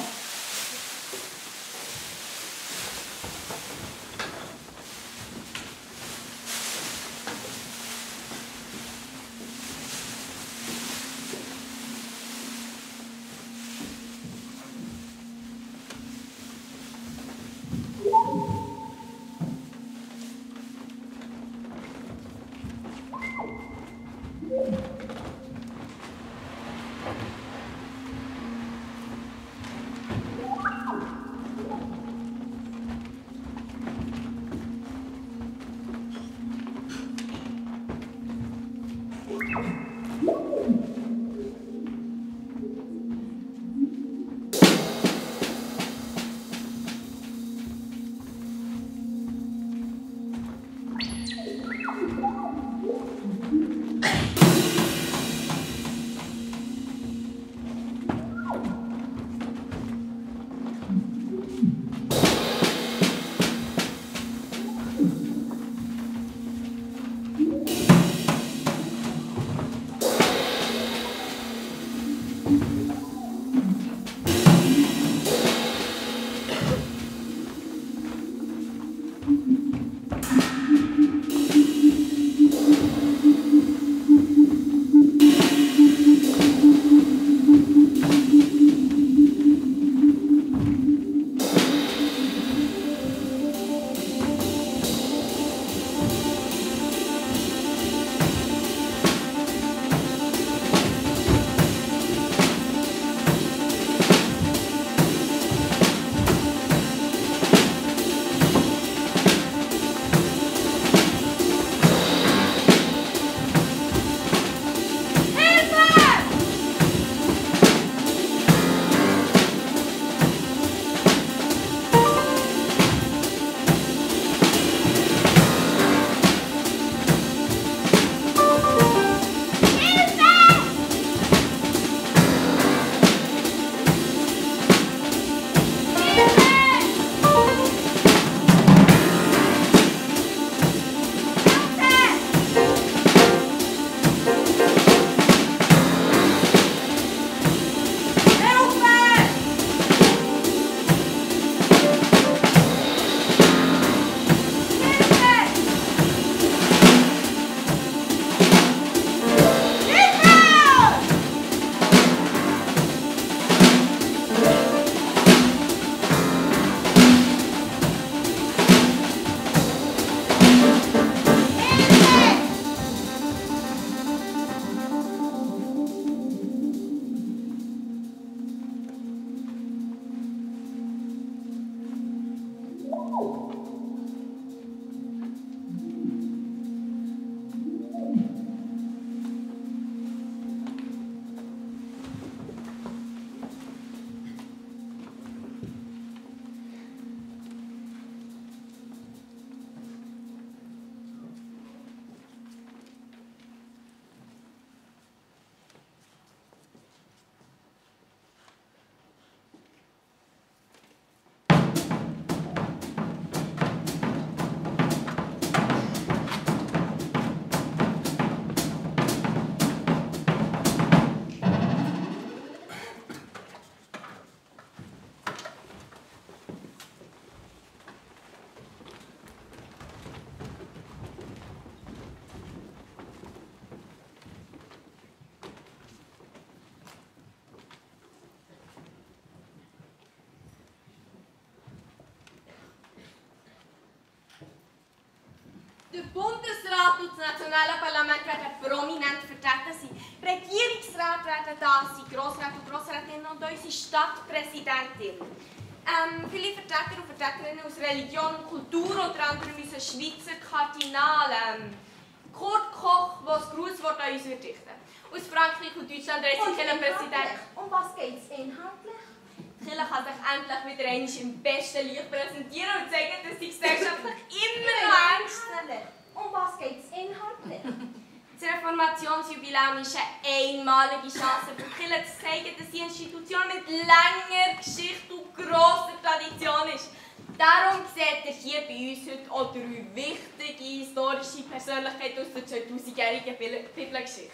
Der Bundesrat und das nationale Parlament werden prominent vertreten sein. Regierungsrat werden da sein, Grossräte und Grossrätinnen und unsere Stadtpräsidentin. Ähm, viele Vertreter und Vertreterinnen aus Religion und Kultur, unter anderem unser Schweizer Kardinal ähm, Kurt Koch, der das Grußwort an uns richten Aus Frankreich und Deutschland der Präsident. Um was geht es inhaltlich? Die Kirche kann sich endlich wieder einmal im besten Licht präsentieren und zeigen, dass sie gesellschaftlich immer noch ernst nehmen. Um was geht es inhaltlich? Das Reformationsjubiläum ist eine einmalige Chance für die Kirche zu zeigen, dass eine Institution mit langer Geschichte und grosser Tradition ist. Darum seht ihr hier bei uns heute auch drei wichtige historische Persönlichkeiten aus der 2000-jährigen Bibelgeschichte.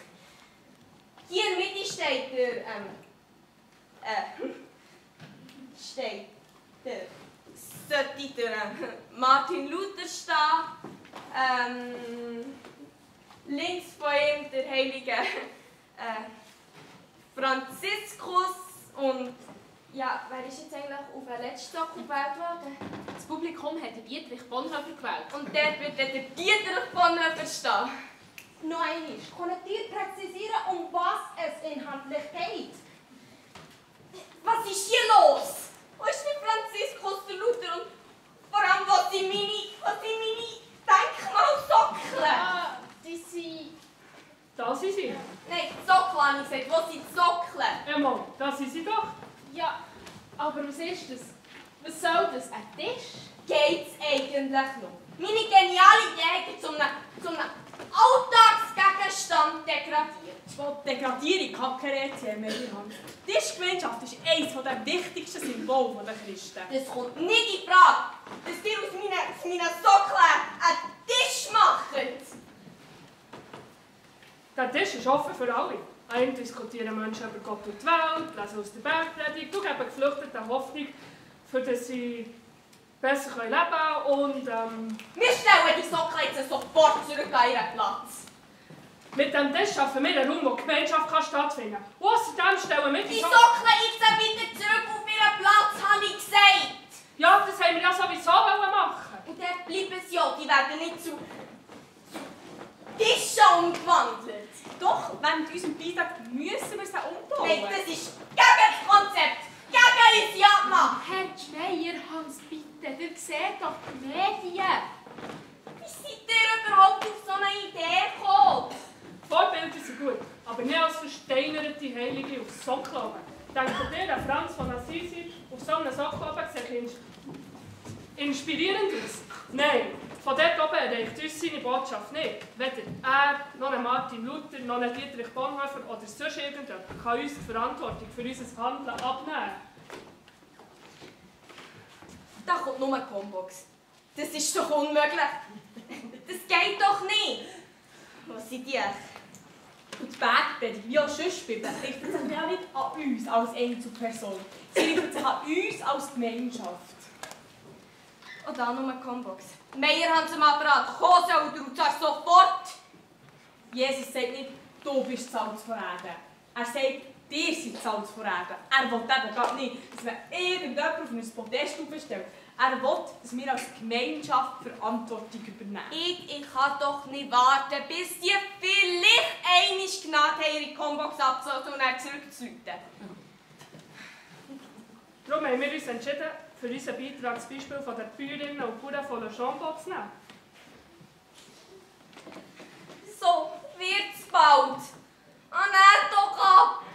Hier in der Mitte steht der, ähm, äh, steht der, sollte der Martin Luther stehen, ähm, links von ihm der heilige äh, Franziskus und ja, wer ist jetzt eigentlich auf den letzten Tag gewählt worden? Das Publikum hat Dietrich Bonhoeffer gewählt. Und dort wird dann der Dietrich Bonhoeffer stehen. Noch einmal, können ihr präzisieren, um was es inhaltlich geht? Was ist hier los? Wo ist der Franziskus, der Luther und vor allem, wo sind meine, wo sind meine Denkmalsockeln? Ah, die sind... Da sind sie. Nein, die Sockel habe ich gesagt. Wo sind die Sockeln? Emma, da sind sie doch. Ja, aber was ist das? Was soll das? Ein Tisch? Geht's eigentlich noch? Meine geniale Idee hat zu einem, zu einem Alltagsgegenstand degradiert. Von Degradierung kann keine Rede sein, Meilerhand. Die Tischgemeinschaft ist eines der wichtigsten Symbole der Christen. Das kommt nicht in Frage, dass ihr aus meinen, aus meinen Sockeln einen Tisch macht. Der Tisch ist offen für alle. Ein diskutieren Menschen über Gott und die Welt, lesen aus der Bergpredigt und geben Geflüchteten Hoffnung, für dass sie besser leben können und ähm, Wir stellen die Socken jetzt sofort zurück an ihren Platz. mit dem Tisch schaffen wir einen Raum, wo Gemeinschaft kann stattfinden kann. Außerdem stellen wir Die Socken jetzt wieder zurück auf ihren Platz, habe ich gesagt. Ja, das haben wir ja sowieso wollen machen. Und dort bleiben sie ja, die werden nicht zu, zu Tischen umgewandelt. Doch, während unserem Beitrag müssen wir sie umbauen. Nein, das ist gegen das Konzept, gegen unsere Abmachung. Herr Schmeier, Hans, bitte, ihr seht doch die Medien. Wie seid ihr überhaupt auf so eine Idee gekommen? Vorbilder sind gut, aber nicht als versteinerte Heilige auf Sockel oben. Denkt ihr, der Franz von Assisi auf so einem Sockel oben sieht ins inspirierend aus? Nein, von dort oben erreicht uns seine Botschaft nicht. Weder er, noch Martin Luther, noch Dietrich Bonhoeffer oder sonst irgendjemand kann uns die Verantwortung für unser Handeln abnehmen. Da kommt nur eine Combox. Das ist doch unmöglich. Das geht doch nicht. Was sind die? Und die Bergpredigt, wie auch sonst Bibel, richtet sich ja nicht an uns als Einzelperson. Sie richtet sich an uns als Gemeinschaft. Und da nur eine Combox. Meier haben zum Apparat. Soll der und sofort. Jesus sagt nicht, du bist Salz von Erde. Er sagt, ihr seid Salz von Erde. Er will eben gerade nicht, dass man irgendjemand auf ein Podest aufstellt. Er will, dass wir als Gemeinschaft Verantwortung übernehmen. Ich, ich kann doch nicht warten, bis die vielleicht einmal Gnade haben, ihre Combox abzuholen und dann zurückzuleiten. Darum haben wir uns entschieden, für unseren Beitrag das Beispiel von den Bäuerinnen und Bauern von Le Chambon zu nehmen. So wird's bald. Ah, nein, doch ab.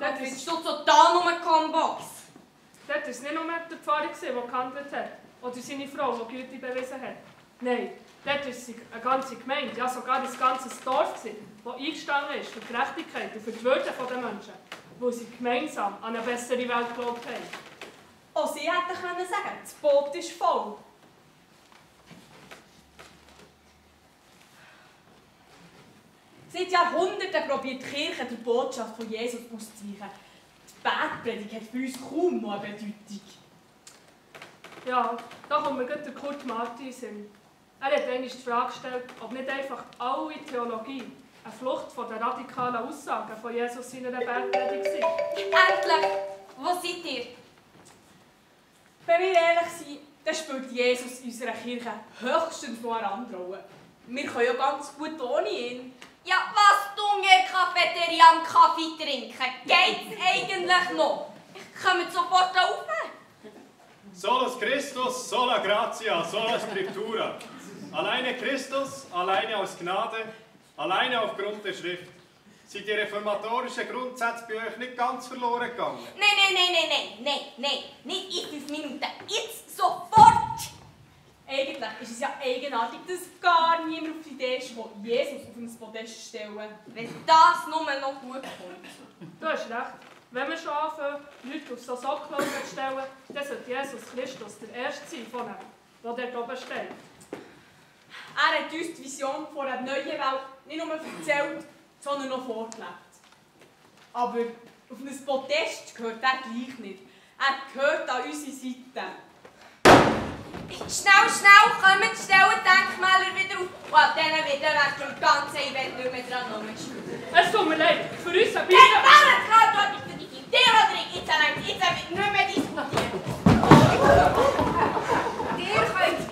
Dort willst du da nur eine Combox? Dort war es nicht nur der Pfarrer, der gehandelt hat. Oder seine Frau, die Güte bewiesen hat. Nein, dort war es eine ganze Gemeinde, ja sogar ein ganzes Dorf, das eingestanden ist für die Gerechtigkeit und für die Würde der Menschen, wo sie gemeinsam an eine bessere Welt geglaubt haben. Auch sie hätten können sagen, das Boot ist voll. Seit Jahrhunderten probiert die Kirche die Botschaft von Jesus auszuweichen. Die Bergpredigt hat für uns kaum noch eine Bedeutung. Ja, da kommt mir gerade der Kurt Marti in den Sinn. Er hat einmal die Frage gestellt, ob nicht einfach alle Theologie eine Flucht von den radikalen Aussagen von Jesus in einer Bergpredigt sei. Endlich! Wo seid ihr? Wenn wir ehrlich sind, dann spielt Jesus in unserer Kirche höchstens noch eine Randrolle. Wir können ja ganz gut ohne ihn. Ja, was tun wir Cafeteria am Kaffee trinken? Geht's eigentlich noch? Kommt sofort auf. Solus Christus, sola gratia, sola scriptura. Alleine Christus, alleine aus Gnade, alleine aufgrund der Schrift. Sind die reformatorischen Grundsätze bei euch nicht ganz verloren gegangen? Nein, nein, nein, nein, nein, nein, nein, nicht in fünf Minuten, jetzt sofort! Eigentlich ist es ja eigenartig, dass gar niemand auf die Idee ist, Jesus auf ein Podest zu stellen. Wenn das nur noch gut kommt. Du hast recht. Wenn wir schon anfangen, Leute auf so Sockel zu stellen, dann sollte Jesus Christus der Erste sein von ihnen, der dort oben steht. Er hat uns die Vision von einer neuen Welt nicht nur erzählt, sondern noch vorgelebt. Aber auf ein Podest gehört er gleich nicht. Er gehört an unsere Seite. Schnell, schnell, kommen, stellen die Denkmäler wieder auf. Und an denen wird dann während dem ganzen Event nicht mehr dran rumgespielt. Es tut mir leid, für uns ein bisschen... Männer, klar, dort ist die Idee, Rodrik, jetzt allein, jetzt wird nicht mehr diskutiert. Ihr könnt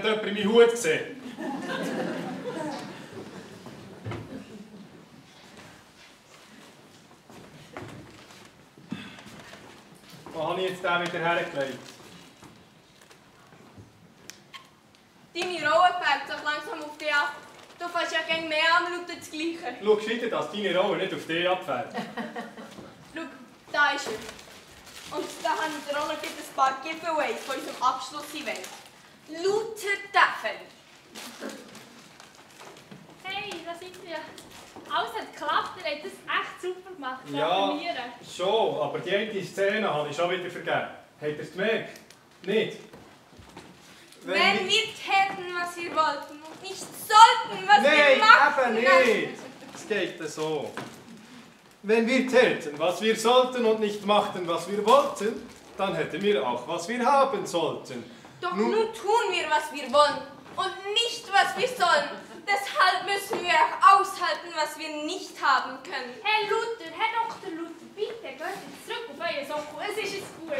Hat jemand meinen Hut gesehen? Wo habe ich jetzt den wieder hergelegt? Deine Rolle fällt sich langsam auf dich ab. Du fährst ja gegen mehr an Minuten das Gleiche. Schau gescheiter, dass deine Rolle nicht auf dich abfällt. Schau, da ist er. Und da habe ich dir auch noch ein paar Giveaways von unserem Abschlussevent. Lauter Tafeln. Hey, da seid ihr. Alles hat geklappt, ihr habt das echt super gemacht. Ja, schon, aber die eine Szene habe ich schon wieder vergeben. Habt ihr es gemerkt? Nicht? Wenn wir täten, was wir wollten und nicht sollten, was wir Nein, machen. eben nicht! Es geht so. Wenn wir täten, was wir sollten und nicht machten, was wir wollten, dann hätten wir auch, was wir haben sollten. Doch nun, tun wir, was wir wollen und nicht, was wir sollen. Deshalb müssen wir auch aushalten, was wir nicht haben können. Herr Luther, Herr Dr. Luther, bitte geht zurück auf euer Sockel. Es ist jetzt gut.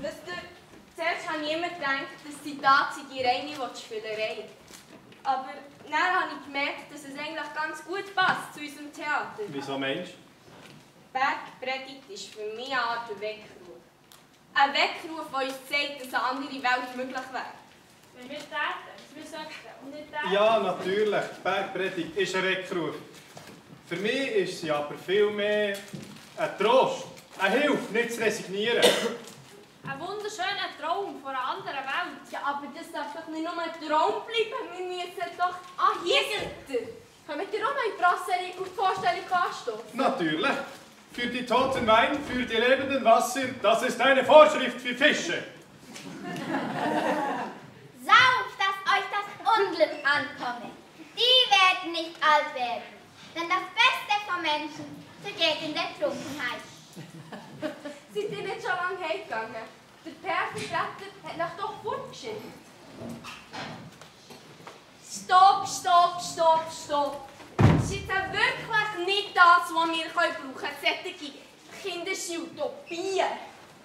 Wisst ihr, zuerst habe ich immer gedacht, das Zitat sei die reine Wortspielerei. Aber dann habe ich gemerkt, dass es eigentlich ganz gut passt zu unserem Theater. Wieso meinst Bergpredigt ist für mich eine Art Weckruf. Ein Weckruf, der uns zeigt, dass eine andere Welt möglich wäre. Wenn wir täten, was wir sollten und nicht täten. Ja, natürlich. Die Bergpredigt ist ein Weckruf. Für mich ist sie aber viel mehr ein Trost, eine Hilfe, nicht zu resignieren. Ein wunderschöner Traum von einer anderen Welt. Ja, aber das darf doch nicht nur ein Traum bleiben. Wir müssen doch... Ah, hier sind ihr. Kommt ihr auch noch in die Brasserie auf die Vorstellung anstoßen? Natürlich. Für die toten Wein, für die lebenden Wasser, das ist eine Vorschrift für Fische. Sauft, dass euch das Unglück ankomme. Die werden nicht alt werden, denn das Beste vom Menschen vergeht in der Trunkenheit. Seid ihr nicht schon lange heimgegangen? Der perfekte Retter hat nach doch fortgeschickt. Stopp, stopp, stopp, stopp. Jetzt auch wirklich nicht das, was wir brauchen können. Solche kindische Utopien.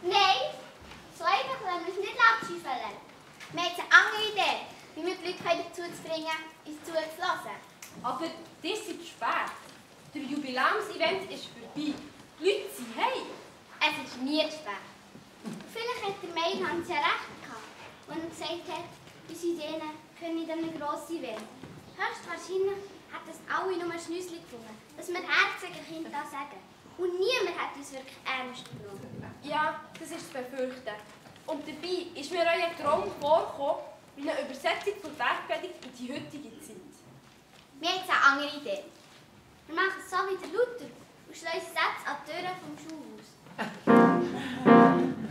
Nein, so einfach lassen wir uns nicht abschiefeln. Wir haben eine andere Idee, wie wir die Leute dazu zu bringen, uns zuzulassen. Aber das ist spät. Der Jubiläumsevent ist vorbei. Die Leute sind heim. Es ist nie spät. Vielleicht hat der Meinhans ja recht gehabt, als er gesagt hat, unsere Ideen können nicht eine grosse werden. Höchstwahrscheinlich hat es alle nur ein Schnüssel gefunden, dass wir herzige Kinder das sagen. Und niemand hat uns wirklich ernst genommen. Ja, das ist zu befürchten. Und dabei ist mir euer Traum vorgekommen, wie eine Übersetzung von Bergpredigt in die heutige Zeit. Wir haben jetzt eine andere Idee. Wir machen es so wie der Luther und schließen Sätze an die Türen vom Schulhaus.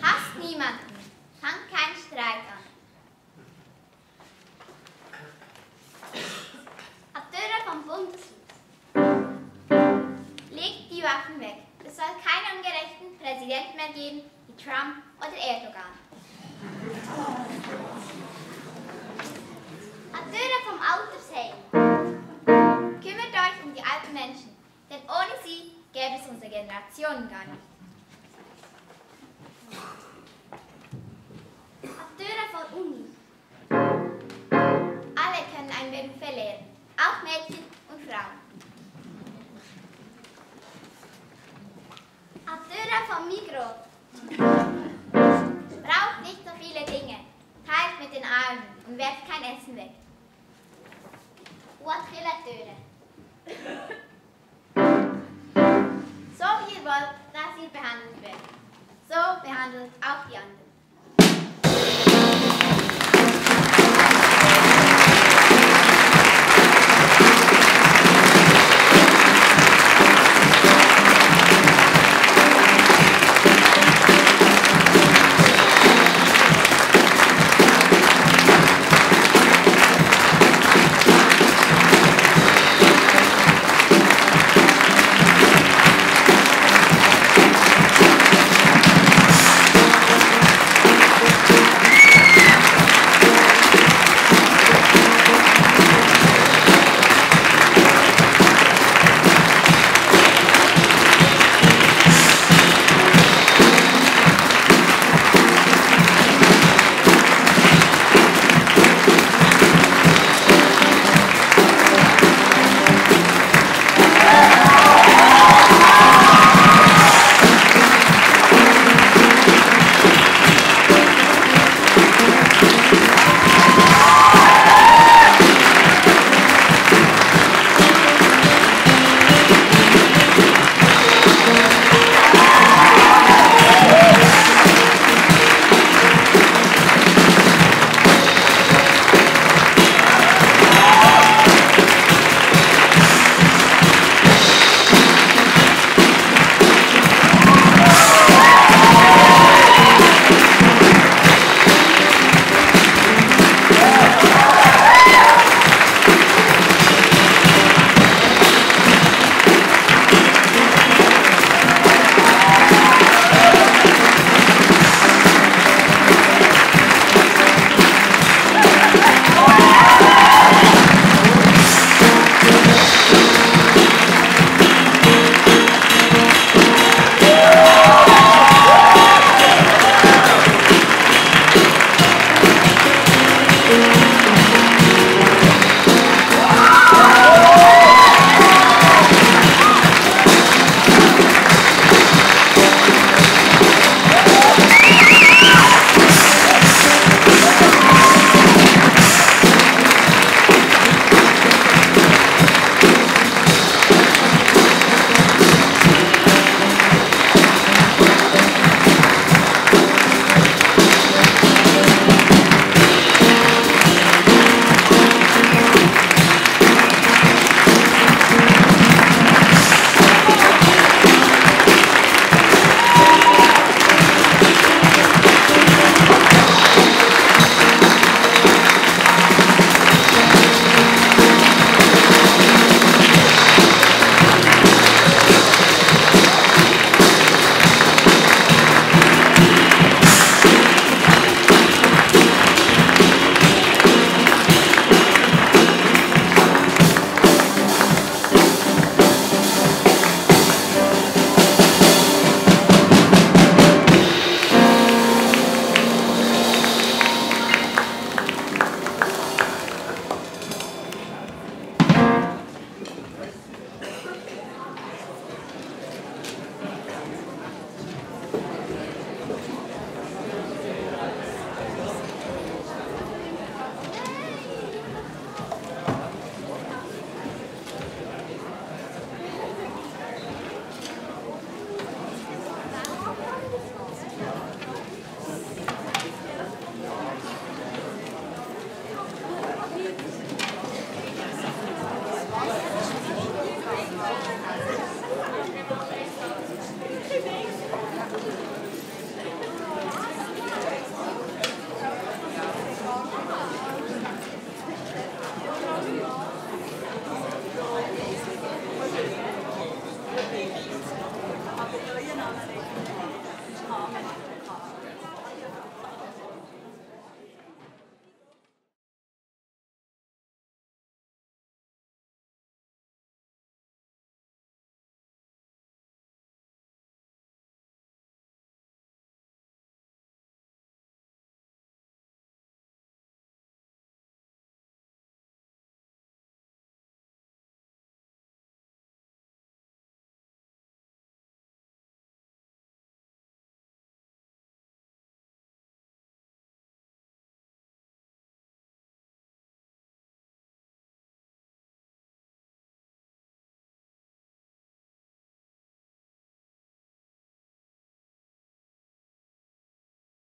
Hasst niemanden, fangt keinen Streit an. Türen vom Bundeshaus. Legt die Waffen weg. Es soll keinen ungerechten Präsident mehr geben, wie Trump oder Erdogan. Türen vom Altersheim. Kümmert euch um die alten Menschen, denn ohne sie gäbe es unsere Generation gar nicht. Türen von Uni. Alle können einen Beruf erlernen, auch Mädchen und Frauen. Türen vom Migros. Braucht nicht so viele Dinge, teilt mit den Armen und werft kein Essen weg. Türe. So wie ihr wollt, dass ihr behandelt werdet. So behandelt auch die anderen.